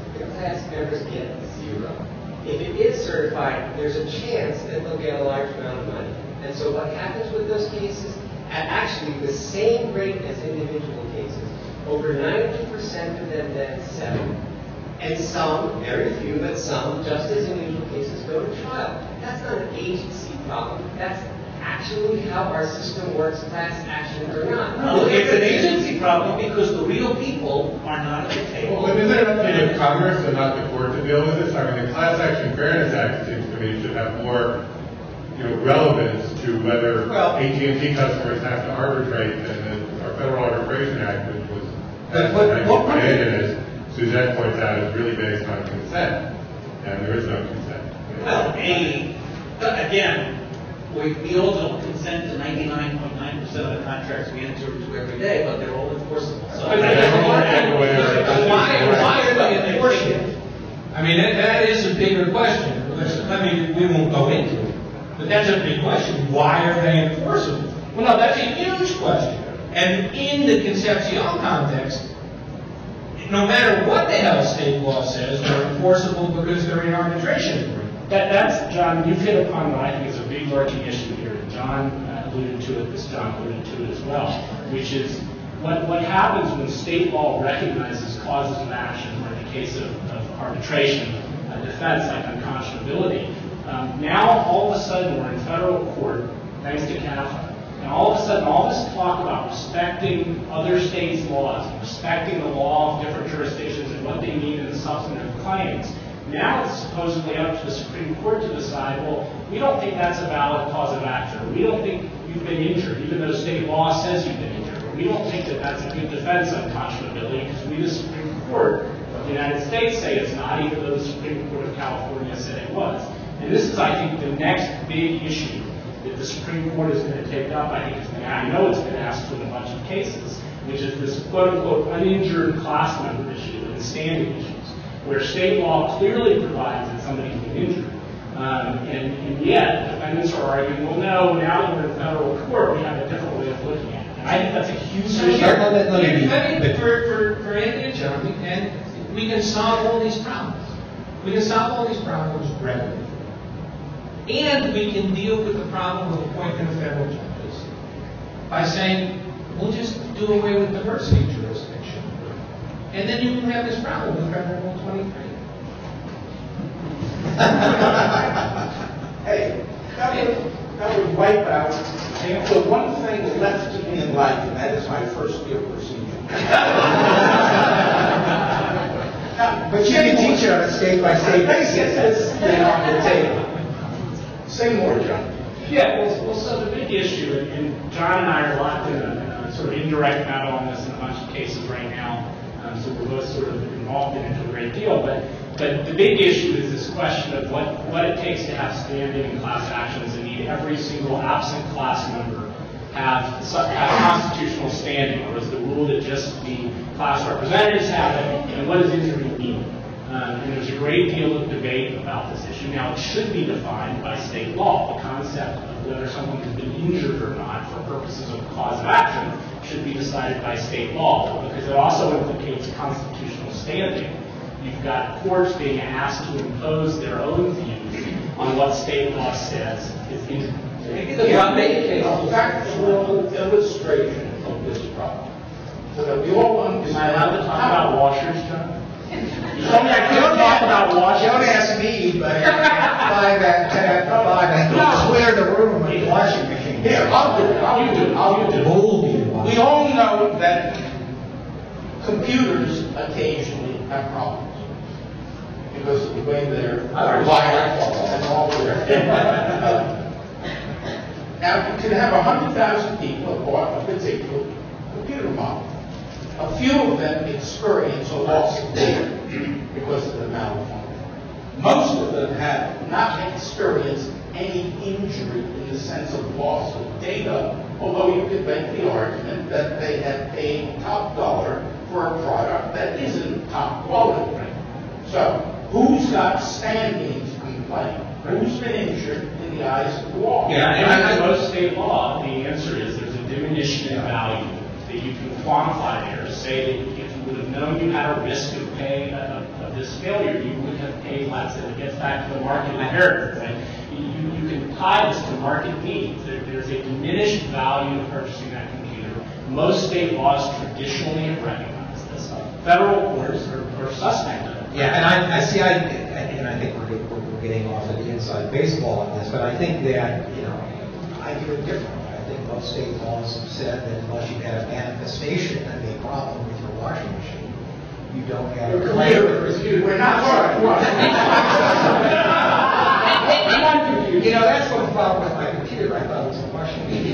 the members get zero. If it is certified, there's a chance that they'll get a large amount of money. And so what happens with those cases, at actually the same rate as individual cases, over 90% of them then settle. And some, very few, but some, just as individual cases, go to trial. That's not an agency problem. That's actually how our system works, class action or not. No, it's an agency problem because the real people are not at the table. Well, isn't it up to the Congress and not the court to deal with this? I mean, the Class Action Fairness Act, seems to me, should have more, you know, relevance to whether Well- AT&T customers have to arbitrate than the- our Federal Arbitration Act, which was But passed what- in what- 1928, and as Suzette points out, is really based on consent, and there is no consent. Well, A, again, we, we all don't consent to ninety-nine point nine percent of the contracts we enter into every day, but they're all enforceable, so. But I don't want to take Why, why are they enforcing it? I mean, that, that is a bigger question. Let's- I mean, we won't go into it, but that's a big question. Why are they enforceable? Well, no, that's a huge question. And in the Concepcion context, no matter what the hell state law says, they're enforceable because they're in arbitration agreement. That, that's, John, you've hit upon what I think is a big lurking issue here, John uh, alluded to it, this John alluded to it as well, which is what, what happens when state law recognizes causes of action, or in the case of, of arbitration, uh, defense like unconscionability. Um, now, all of a sudden, we're in federal court, thanks to CAFA, And all of a sudden, all this talk about respecting other states' laws, respecting the law of different jurisdictions and what they mean in substantive claims, now it's supposedly up to the Supreme Court to decide, well, we don't think that's a valid cause of action. We don't think you've been injured, even though state law says you've been injured. We don't think that that's a good defense of unconscionability because we, the Supreme Court of the United States, say it's not, even though the Supreme Court of California said it was. And this is, I think, the next big issue that the Supreme Court is going to take up. I think it's to, I know it's been asked in a bunch of cases, which is this quote-unquote uninjured class member issue and standing issues, where state law clearly provides that somebody's been injured. Um, and, and yet, defendants are arguing, well, no, now that we're in federal court, we have a different way of looking at it. And I think that's a huge issue. Let- let- let me- let me- For, for, for Andy and John, and we can solve all these problems. We can solve all these problems readily. And we can deal with the problem of appointing federal judges by saying, we'll just do away with diversity jurisdiction. And then you can have this problem with Federal Rule 23. Hey, that would, that would wipe out the one thing left to me in life, and that is my first year procedure. (laughs) But you can teach it on a state-by-state basis, that's, you know, on the table. Say more, John. Yeah, well, well, so the big issue, and- and John and I are locked in a, a sort of indirect battle on this in a bunch of cases right now, so we're both sort of involved in it a great deal, but, but the big issue is this question of what, what it takes to have standing in class actions and need every single absent class member have, have constitutional standing, or is the rule that just the class representatives have it, and what does injury mean? Um, and there's a great deal of debate about this issue. Now, it should be defined by state law. The concept of whether someone has been injured or not for purposes of cause of action should be decided by state law, because it also implicates constitutional standing. You've got courts being asked to impose their own views on what state law says is injury. Yeah, make a factual illustration of this problem, so that we all understand. Am I allowed to talk about washers, John? You told me I couldn't talk about washers. Don't ask me, but at that, at, ten after I can clear the room with the washing machine. Here, I'll do it, I'll do it, I'll do it. We all know that computers occasionally have problems. Because of the way they're wired and all their. Now, you can have hundred thousand people have bought a particular computer model. A few of them experience a loss of data because of the malfunction. Most of them have not experienced any injury in the sense of loss of data, although you could make the argument that they have paid top dollar for a product that isn't top quality. So, who's got standing to complain? Who's been injured in the eyes of the law? Yeah, and under most state law, the answer is there's a diminution in value that you can quantify there say that if you would have known you had a risk of paying of, of this failure, you would have paid less. And it gets back to the market inheritance. Right? You, you tie this to market needs. There, there's a diminished value of purchasing that computer. Most state laws traditionally have recognized this. Federal courts are, are suspect of it. Yeah, and I, I see, I, and I think we're, we're we're getting off of the inside baseball on this, but I think that, you know, I view it differently. I think most state laws have said that unless you've had a manifestation of a problem with your washing machine, you don't have. Your computer, we're not You know, that's what the problem with my computer, I thought it was a washing machine.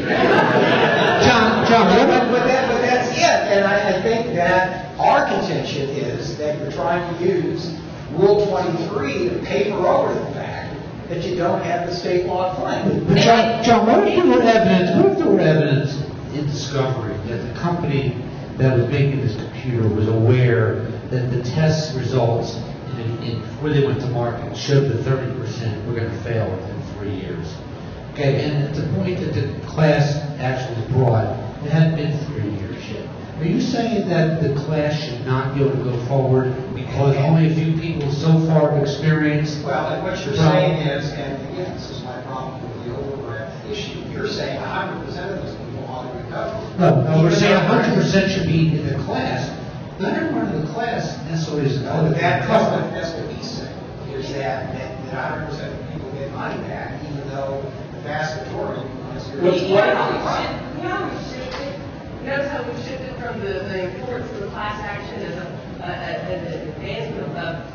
John, John, But, about- but that, but that's it, and I, I think that our contention is that you're trying to use Rule 23 to paper over the fact that you don't have the state law claim. But John, John, what if there were evidence, what if there were evidence in discovery that the company that was making this computer was aware that the test results in, before they went to market showed that thirty percent were gonna fail within three years? Okay, and at the point that the class actually brought, it hadn't been three years yet. Are you saying that the class should not be able to go forward because only a few people so far have experienced? Well, and what you're saying is, and again, this is my problem with the overbreadth issue, you're saying 100% of those people ought to recover. No, no, we're saying hundred percent should be in the class. Not everyone in the class necessarily is No, but that, that's what, that's what he's saying, is that, that that 100% of people get money back, even though the vast majority, is here. You know how we shift- you know how we shifted, notice how we shifted from the, the importance of the class action as a, a- as an advancement of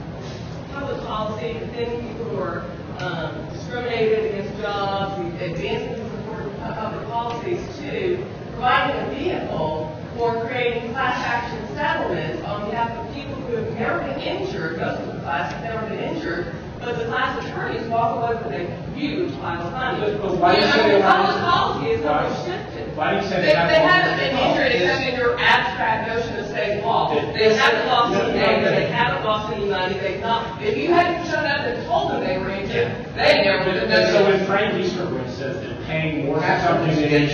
public policy, defending people who are, um, discriminated against jobs, the advancement of public policies to providing a vehicle for creating class action settlements on behalf of people who have never been injured, most of the class have never been injured, but the class attorneys walk away with a huge pile of money. But- but why do you know, say they Public haven't- policy is why- shifted. why do you say they They, haven't they lost haven't their been law? injured except in your abstract notion of state law. Did- They haven't lost No, any no, name, no. they haven't lost any money, they've not, if you hadn't shown up and told them they were injured, they never would have And so known. when Frank Easterbrook says that paying more for Have something something than you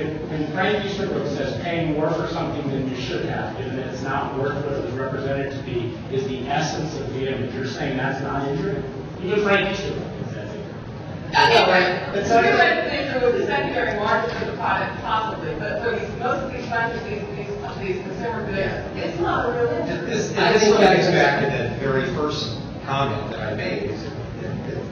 against should, free when, when Frank Easterbrook says paying more for something than you should have, and that it's not worth what it was represented to be, is the essence of the image. You're saying that's not injury? Even Frank Easterbrook says it. Anyway, But we so- read the picture with the secondary market for the product possibly, but for these, most of these bunches, these, these, these consumer goods, it's not a real injury. This, I think goes back to that very first comment that I made, is that, that, that,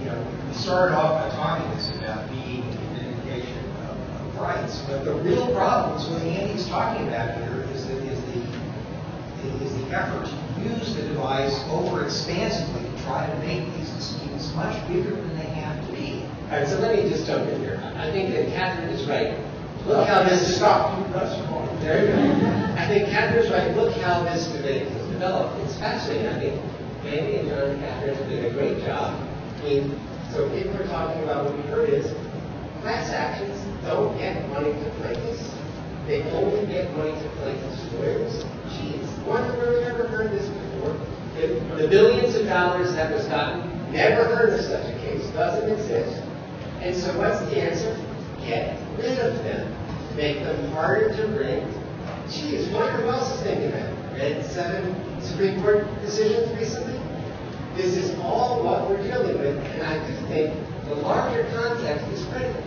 you know, we started off by talking this about being a vindication of, of rights, but the real problem is what Andy's talking about here is the, is the, is the effort to use the device over expansively to try to make these disputes much bigger than they have to be. All right, so let me just jump in here. I think that Catherine is right. Look uh, how this, Stop, you, that's your point. there you go. I think Catherine's right. Look how this debate has developed. It's fascinating. I think Andy and John and Catherine have done a great job. I mean, so if we're talking about what we heard is, class actions don't get money to plaintiffs. They only get money to plaintiffs' lawyers. Geez, wonder where we've ever heard this before. The, the billions of dollars that was gotten, never heard of such a case, doesn't exist. And so what's the answer? Get rid of them. Make them harder to bring. Geez, wonder who else is thinking that? Read seven Supreme Court decisions recently? This is all what we're dealing with, and I do think the larger context is critical.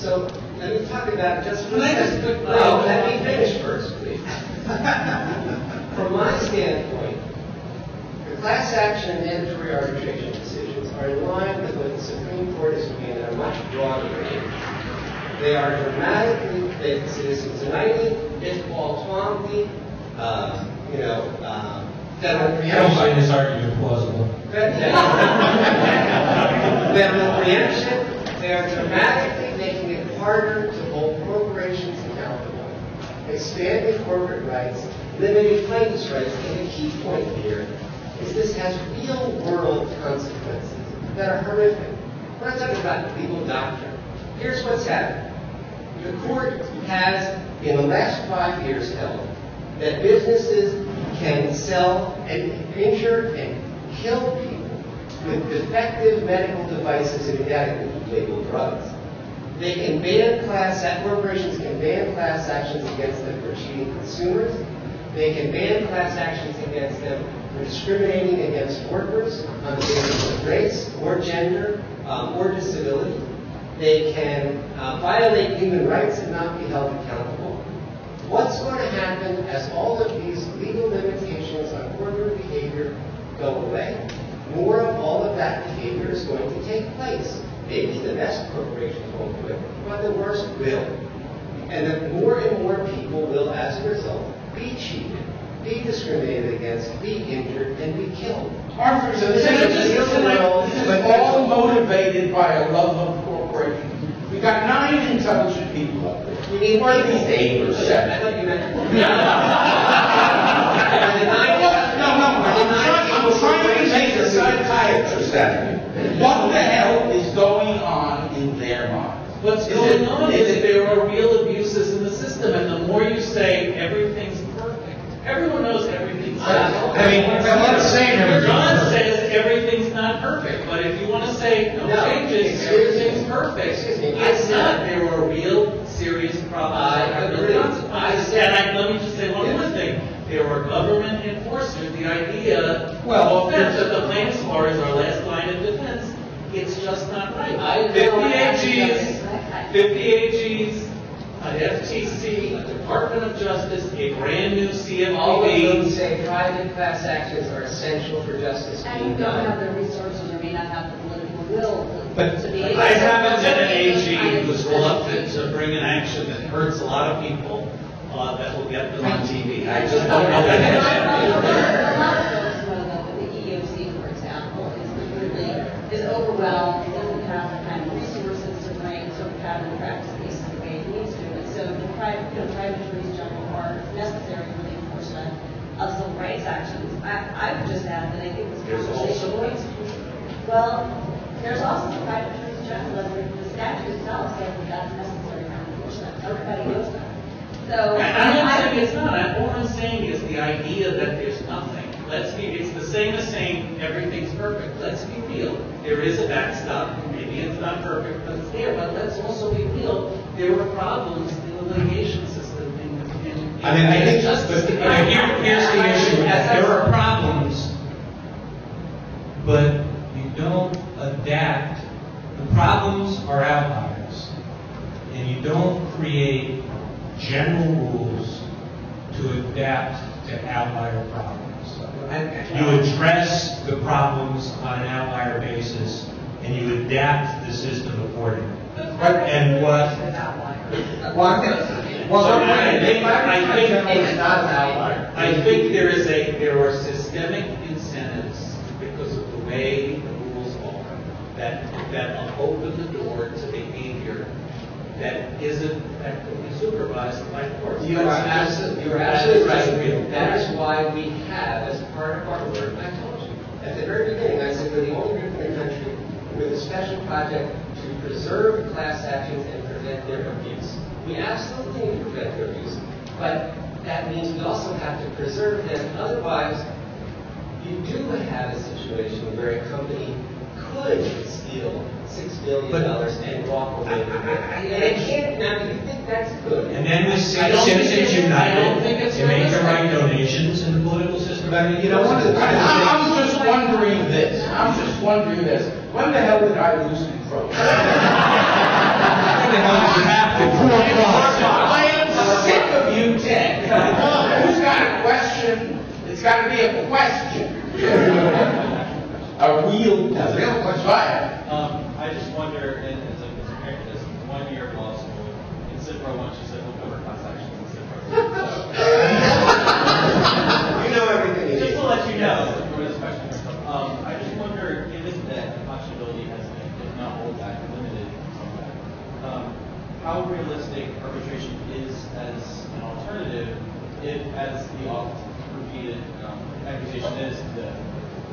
So let me talk about just for a second. No, let me finish first, please. (laughs) From my standpoint, the class action and mandatory arbitration decisions are in line with what the Supreme Court is doing in a much broader range. They are dramatically, they, Citizens United, Iqbal Twombly, uh, you know, uh, federal I preemption. don't find this argument plausible. Federal preemption, they are dramatically making it harder to hold corporations accountable, expanding corporate rights, limiting plaintiffs' rights, and the key point here is this has real-world consequences that are horrific. We're not talking about legal doctrine. Here's what's happened. The court has, in the last five years, held that businesses can sell and injure and kill people with defective medical devices and inadequately labeled drugs. They can ban class, corporations can ban class actions against them for cheating consumers. They can ban class actions against them for discriminating against workers on the basis of race or gender um, or disability. They can uh, violate human rights and not be held accountable. What's going to happen as all of these legal limitations on corporate behavior go away? More of all of that behavior is going to take place. Maybe the best corporations won't do it, but the worst will. And that more and more people will, as a result, be cheated, be discriminated against, be injured, and be killed. Arthur, So this is, is this is this is but all motivated by a love of corporations. We've got nine intelligent people up there. We need Or at least eight or I seven. thought you meant. (laughs) No, no, trying, I'm trying make a psychiatrist out of you. What the hell is going on in their minds? What's Is going it- on is that there are real abuses in the system, and the more you say everything's perfect, everyone knows everything's perfect. I mean, I'm not saying everything's John says everything's not perfect, but if you want to say no No, changes, everything's perfect. It's I- not. There are real serious problems I that have agree. real consequences. I- And I, let me just say one Yeah. More thing. There are government enforcement, the idea, Well, well, offense that the plaintiff's bar is our last line of defense. It's just not right. I know. Fifty AGs, fifty AGs, an FTC, a Department of Justice, a brand new All of them say private class actions are essential for justice And you don't have done. the resources or may not have the political will to- But to be able to. I haven't been an AG hurts a lot of people, that will get them on TV. I just don't know that. of folks the EEOC, for example, is completely, is overwhelmed, doesn't have the kind of resources to bring sort of pattern practice cases the way it needs to. And so the private, you know, private attorneys general are necessary for the enforcement of civil rights actions. I, I would just add that I think this There's conversation. also- Well, there's also the private attorneys general, the the statute itself says that that's necessary for enforcement. Everybody knows that. So. And I'm not I- saying it's not, I'm- all I'm saying is the idea that there's nothing. Let's be, it's the same as saying everything's perfect. Let's be real. There is a backstop, maybe it's not perfect, but it's there, but let's also be real. There were problems in the litigation system in, in. in- I mean, I think, Justice but, but Department. here, here's the issue, As There are problems, but you don't adapt. The problems are outliers. And you don't create general rules to adapt to outlier problems. You address the problems on an outlier basis, and you adapt the system accordingly. And what, well, I'm gonna, well, So I'm I think, I think, It's not an outlier. I think there is a, there are systemic incentives because of the way the rules are that, that open the door to behavior that isn't effectively supervised by courts. You are absolutely, you are absolutely right. That is why we have, as part of our work, I told you, at the very beginning, I said we're the only group in the country with a special project to preserve class actions and prevent their abuse. We absolutely need to prevent their abuse, but that means we also have to preserve them. Otherwise, you do have a situation where a company could steal six billion dollars and walk away with it. And it can't, now, you think that's good? and then with I don't think Citizens it's- I don't think United, it's to make the realistic. right donations in the political system. I mean, you know, one of the, one of the I- things. I'm just wondering this, I'm just wondering this, when the hell did I lose control? (laughs) I am sick of you, Ted. (laughs) Who's got a question? It's gotta be a question. (laughs) A real, a real question. Go. Um, I just wonder, and as a, as a parent, this one year of law school, in Civ Pro once she said, we'll cover class actions in Civ Pro. (laughs) You know everything Just to let you know, for this question, um, I just wonder, given that unconscionability has been, if not rolled that, limited somewhat, um, how realistic arbitration is as an alternative if, as the oft repeated, um, accusation is, the,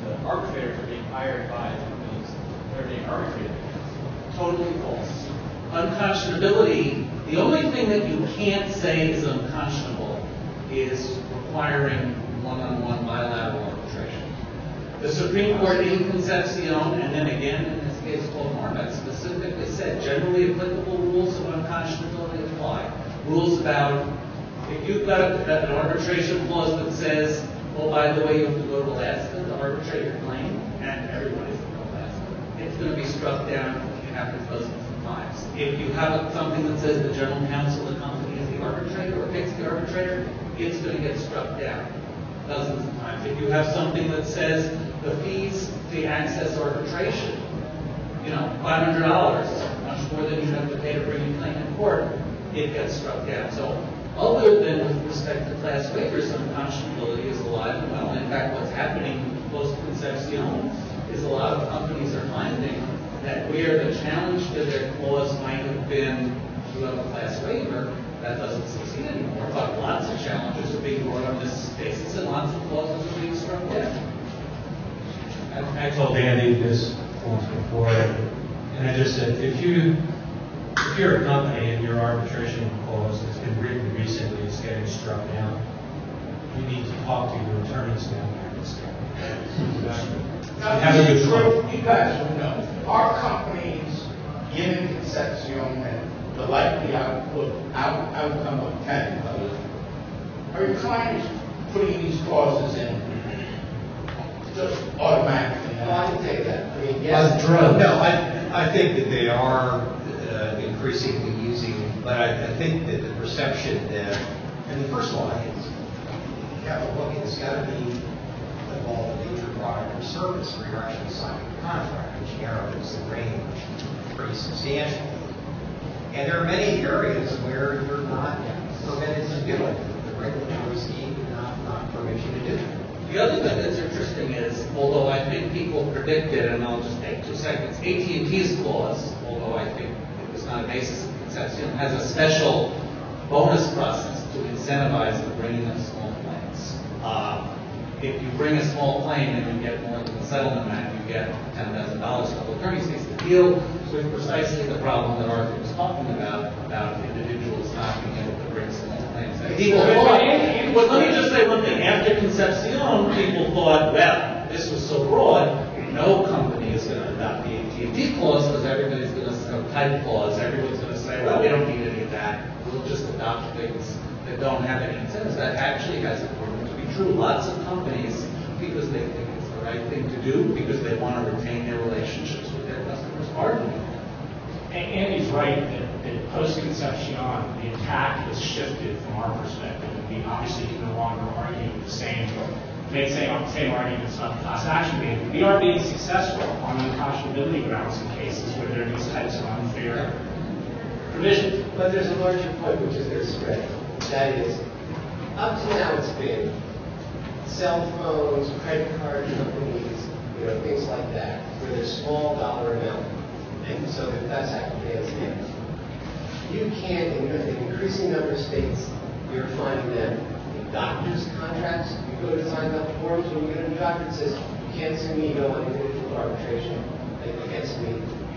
the arbitrators are being hired by? Totally false. Unconscionability, the only thing that you can't say is unconscionable is requiring one-on-one bilateral arbitration. The Supreme Court in Concepcion, and then again in this case called Marmet, specifically said generally applicable rules of unconscionability apply. Rules about, if you've got an arbitration clause that says, oh, by the way, you have to go to Alaska to arbitrate your claim, and everybody's going to Alaska, it's going to be struck down if you have dozens of times. If you have something that says the general counsel of the company is the arbitrator or picks the arbitrator, it's going to get struck down dozens of times. If you have something that says the fees to access arbitration, you know, five hundred dollars, much more than you have to pay to bring a claim in court, it gets struck down. So other than with respect to class waivers, unconscionability is alive and well. In fact, what's happening post-Concepcion is a lot of companies are finding that where the challenge to their clause might have been to have a class waiver, that doesn't succeed anymore. But lots of challenges are being brought on this basis and lots of clauses are being struck down. I told Andy this once before, and I just said, if you, if you're a company and your arbitration clause has been written recently, is getting struck down, you need to talk to your attorneys down there and stuff. Have a good True, You guys will know, our companies, in Concepcion, and the likely output, out, outcome of ten vote, are your clients putting these clauses in just automatically? Well, I can take that. I mean, Uh, yes. No, I, I think that they are uh, increasingly using, but I, I think that the perception that, and the first one is, you have to look, it's got to be involved in major or service where you're actually signing a contract, which narrows the range pretty substantially. And there are many areas where you're not permitted to do it. The regulatory scheme does not, not permit you to do it. The other thing that's interesting is, although I think people predicted, and I'll just take two seconds, AT&T's clause, although I think it was not a basis of Concepcion, has a special bonus process to incentivize the bringing of small planes. Uh, If you bring a small plane and you get more than the settlement amount, you get ten thousand dollars. For attorney's fees to deal with precisely the problem that Arthur was talking about, about individuals not being able to bring small. And People thought, well, let me just say one thing, after Concepcion, people thought, well, this was so broad, no company is going to adopt the AT&T clause because everybody's going to, or type clause, everyone's going to say, well, we don't need any of that, we'll just adopt things that don't have any incentives. That actually proven to. Lots of companies, because they think it's the right thing to do, because they want to retain their relationships with their customers, are doing it. And Andy's right that, that post-Concepcion, on, the attack has shifted from our perspective. And we obviously can no longer argue the same, make same, same arguments about the class action ban. We are being successful on unconscionability grounds in cases where there are these types of unfair provisions. But there's a larger point, which is their spread. That is, up to now it's been cell phones, credit card companies, you know, things like that, where there's small dollar amount. And so that that's actually a scam. You can, in an increasing number of states, you're finding them in doctors' contracts. You go to sign up forms, when you get a new doctor, it says, you can't sue me, you go on individual arbitration. Can't me.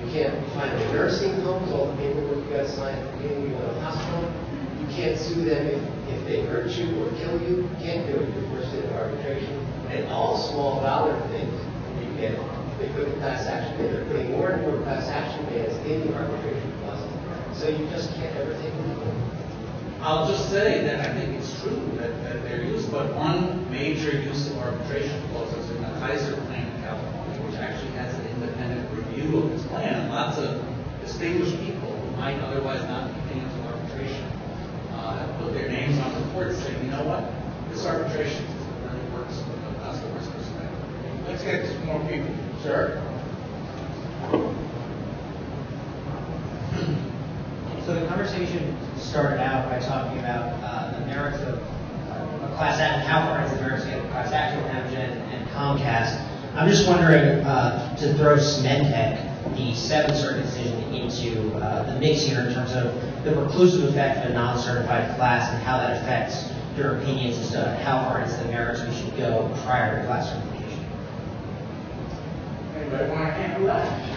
You can't find in nursing homes, all the paperwork you gotta sign the you go a hospital. You can't sue them if, if they hurt you can't do it you're forced into arbitration. And all small dollar things, you get, they put the class action, they're putting more and more class action bans in the arbitration clauses. So you just can't ever take them home. I'll just say that I think it's true that, that they're used, but one major use of arbitration clauses in the Kaiser plan in California, which actually has an independent review of its plan, lots of distinguished people who might otherwise not be paying to arbitration uh, have put their names on the reports saying, you know what, this arbitration system really works from the customer's perspective. Let's get some more people. Sir? So the conversation started out by talking about uh, the merits of uh, a class action, how far is the merits of class action Amgen and Comcast. I'm just wondering uh, to throw Smentek, the Seventh Circuit decision, into uh, the mix here in terms of the preclusive effect of a non-certified class and how that affects your opinions as to how far into the merits we should go prior to class certification. Anybody want to handle that?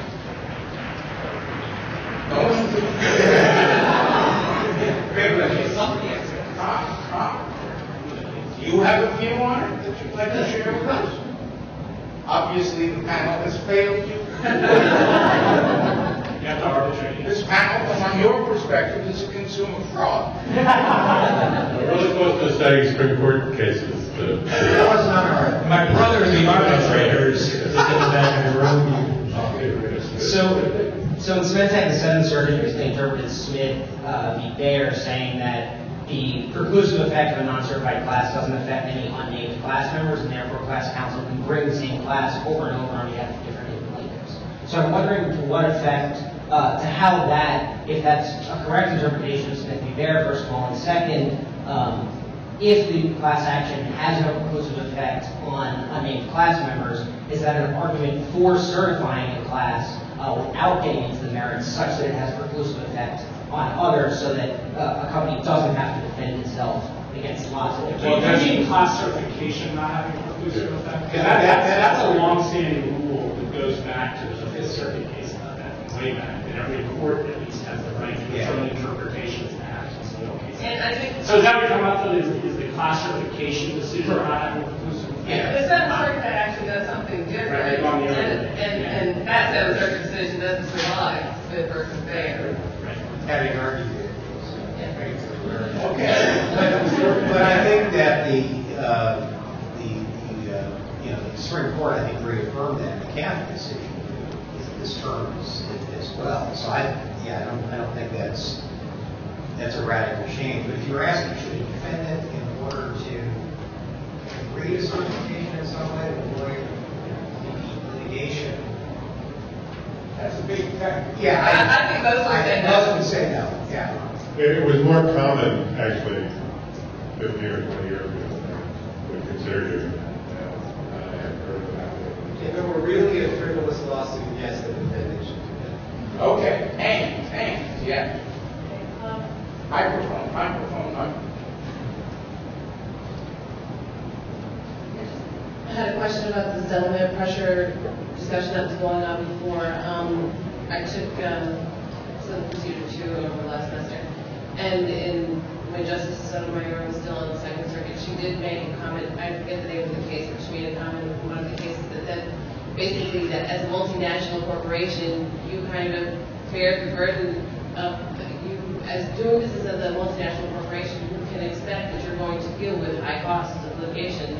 Tom, Tom, do you have a view on it that you'd like to share with us? Obviously, the panel has failed you. You have to arbitrate. This panel, from your perspective, is a consumer fraud. We're really supposed to study Supreme Court cases. to- That was not our. My brother, the arbitrators, is (laughs) in the back of the room. So, so in Smentek, the Seventh Circuit basically interpreted Smith uh, v. Bayer, saying that the preclusive effect of a non-certified class doesn't affect any unnamed class members, and therefore class counsel can bring the same class over and over on behalf of different named plaintiffs. So I'm wondering to what effect, uh, to how that, if that's a correct interpretation of Smith v. Bayer, first of all, and second, um, if the class action has no preclusive effect on unnamed class members, is that an argument for certifying a class uh, without getting into the merits such that it has preclusive effect on others so that uh, a company doesn't have to defend itself against lots of Do different... you mean class certification not having a preclusive effect? Because that, that, that's a long-standing rule that goes back to the Fifth Circuit case about that, way back, that every court at least has the right to its own interpretations and actions in all cases. And I think. So is that what you're talking about, though, is, is the class certification decision not having a preclusive effect? The Seventh Circuit actually does something different, Right, they've gone the other and, way. and, and that Seventh Circuit decision doesn't survive Smith versus Bayer. Having argued it. Okay. But, but I think that the, uh, the, the, uh, you know, the Supreme Court, I think, reaffirmed that in the Catholic decision, this term as, as well. So I, yeah, I don't, I don't think that's, that's a radical change. But if you're asking, should a defendant, in order to agree to certification in some way, avoid repeat litigation, That's a big fact. Yeah, I- I think most would say no. Most would say no, yeah. It it was more common, actually, 50 or 20 years ago, than we consider doing that. Uh, I have heard of that. If it were really a frivolous lawsuit, yes, the defendant should do that. Okay, and, Hank, yeah. Microphone, microphone, microphone. I had a question about the settlement pressure discussion that was going on before. Um, I took, um, some procedure two over the last semester. And in, when Justice Sotomayor was still on the Second Circuit, she did make a comment, I forget the name of the case, but she made a comment in one of the cases that, that basically that as a multinational corporation, you kind of bear the burden of, you, as doing business as a multinational corporation, you can expect that you're going to deal with high costs of litigation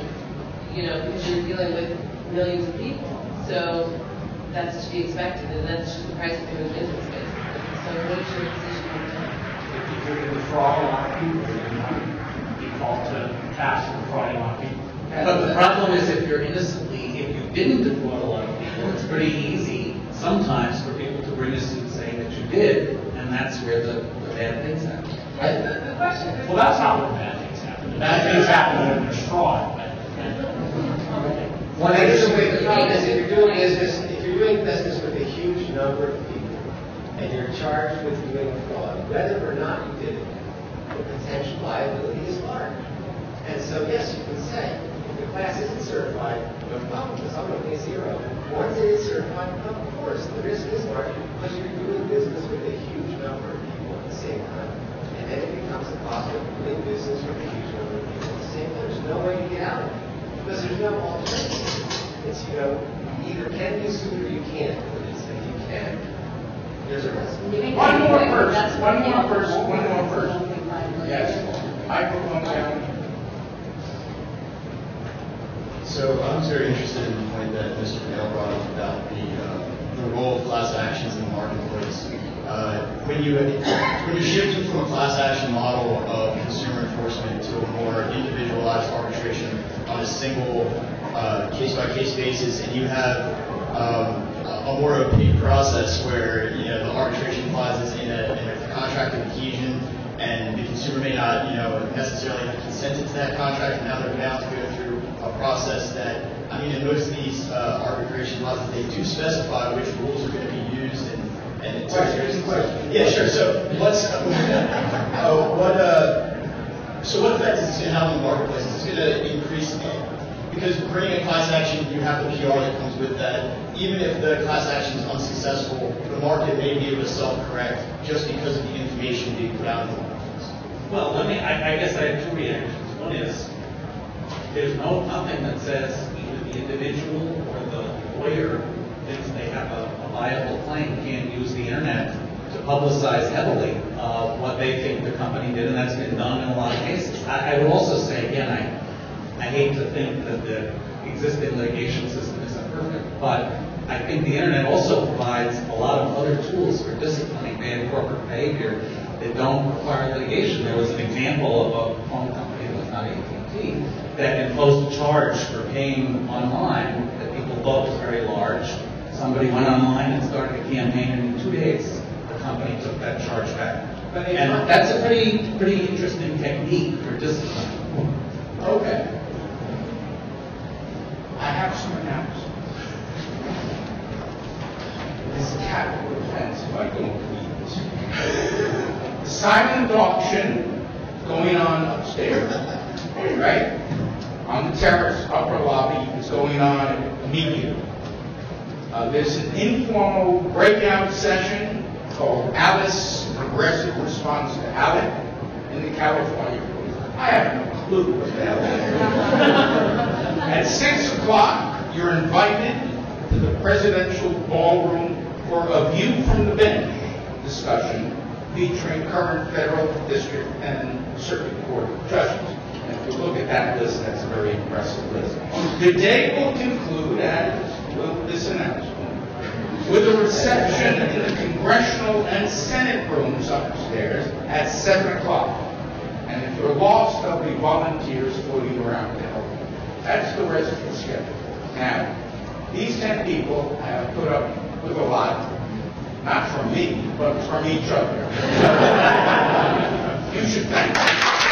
you know, because you're dealing with millions of people. So that's to be expected, and that's just the price of doing business, basically. So what is your position on that? If you're going to defraud a lot of people, you're not default to tax for defrauding a lot of people. But the problem is if you're innocently, if you didn't defraud a lot of people, it's pretty easy sometimes for people to bring a suit saying that you did, and that's where the, the bad things happen. The the question is. Well, that's not where bad things happen. The bad things happen when there's fraud. but- Well, I guess the way the problem is, if you're doing business, if you're doing business with a huge number of people, and you're charged with doing fraud, whether or not you did it, the potential liability is large. And so, yes, you can say, if the class isn't certified, no problem, to pay zero. Once it is certified, of course, the risk is because you're doing business with a huge number of people at the same time. And then it becomes cost of doing business with a huge number of people at the same time. There's no way to get out of it, because there's no alternative. It's, you know, either can be sued or you can't, but it's, if you can, there's a risk. One more person, one more person, one more person. Yes, I microphone down. So I was very interested in the point that Mr. Vail brought up about the, uh, the role of class actions in the marketplace. Uh, When you, when you're shifting from a class action model of consumer enforcement to a more individualized arbitration on a single uh, case-by-case basis, and you have um, a more opaque process where, you know, the arbitration clause is in a, in a contract of adhesion, and the consumer may not, you know, necessarily have consented to that contract, and now they're bound to go through a process that, I mean, in most of these uh, arbitration clauses, they do specify which rules are going to be used, and, and it's... Question, question. Yeah, sure, so what's, (laughs) uh, what, uh, so what effect is this going to have on the marketplace? Is this going to increase, because bringing a class action, you have the PR that comes with that. Even if the class action is unsuccessful, the market may be able to self-correct just because of the information being put out in the marketplace. Well, let me, I, I guess I have two reactions. One is, there's no, nothing that says either the individual or the lawyer thinks they have a a viable claim, can't use the internet to publicize heavily uh, what they think the company did, and that's been done in a lot of cases. I, I would also say, again, I, I hate to think that the existing litigation system isn't perfect, but I think the internet also provides a lot of other tools for disciplining bad corporate behavior that don't require litigation. There was an example of a phone company that was not AT&T that imposed a charge for paying online that people thought was very large. Somebody went online and started a campaign, and in two days, the company took that charge back. And that's a pretty, pretty interesting technique for discipline. Okay. I have some announcements. This is capital offense if I don't read this. (laughs) Silent auction going on upstairs, right? On the terrace, upper lobby, is going on immediately. Uh, there's an informal breakout session called Alice Progressive Response to Alec in the California room. I have no clue what that is. (laughs) At six o'clock, you're invited to the presidential ballroom for a view from the bench discussion featuring current federal, district, and circuit court judges. Look at that list, that's a very impressive list. The day will conclude, as will this announcement, with a reception in the congressional and senate rooms upstairs at seven o'clock. And if you're lost, there'll be volunteers floating around to help you. That's the rest of the schedule. Now, these ten people have put up with a lot. not from me, but from each other. (laughs) You should thank them.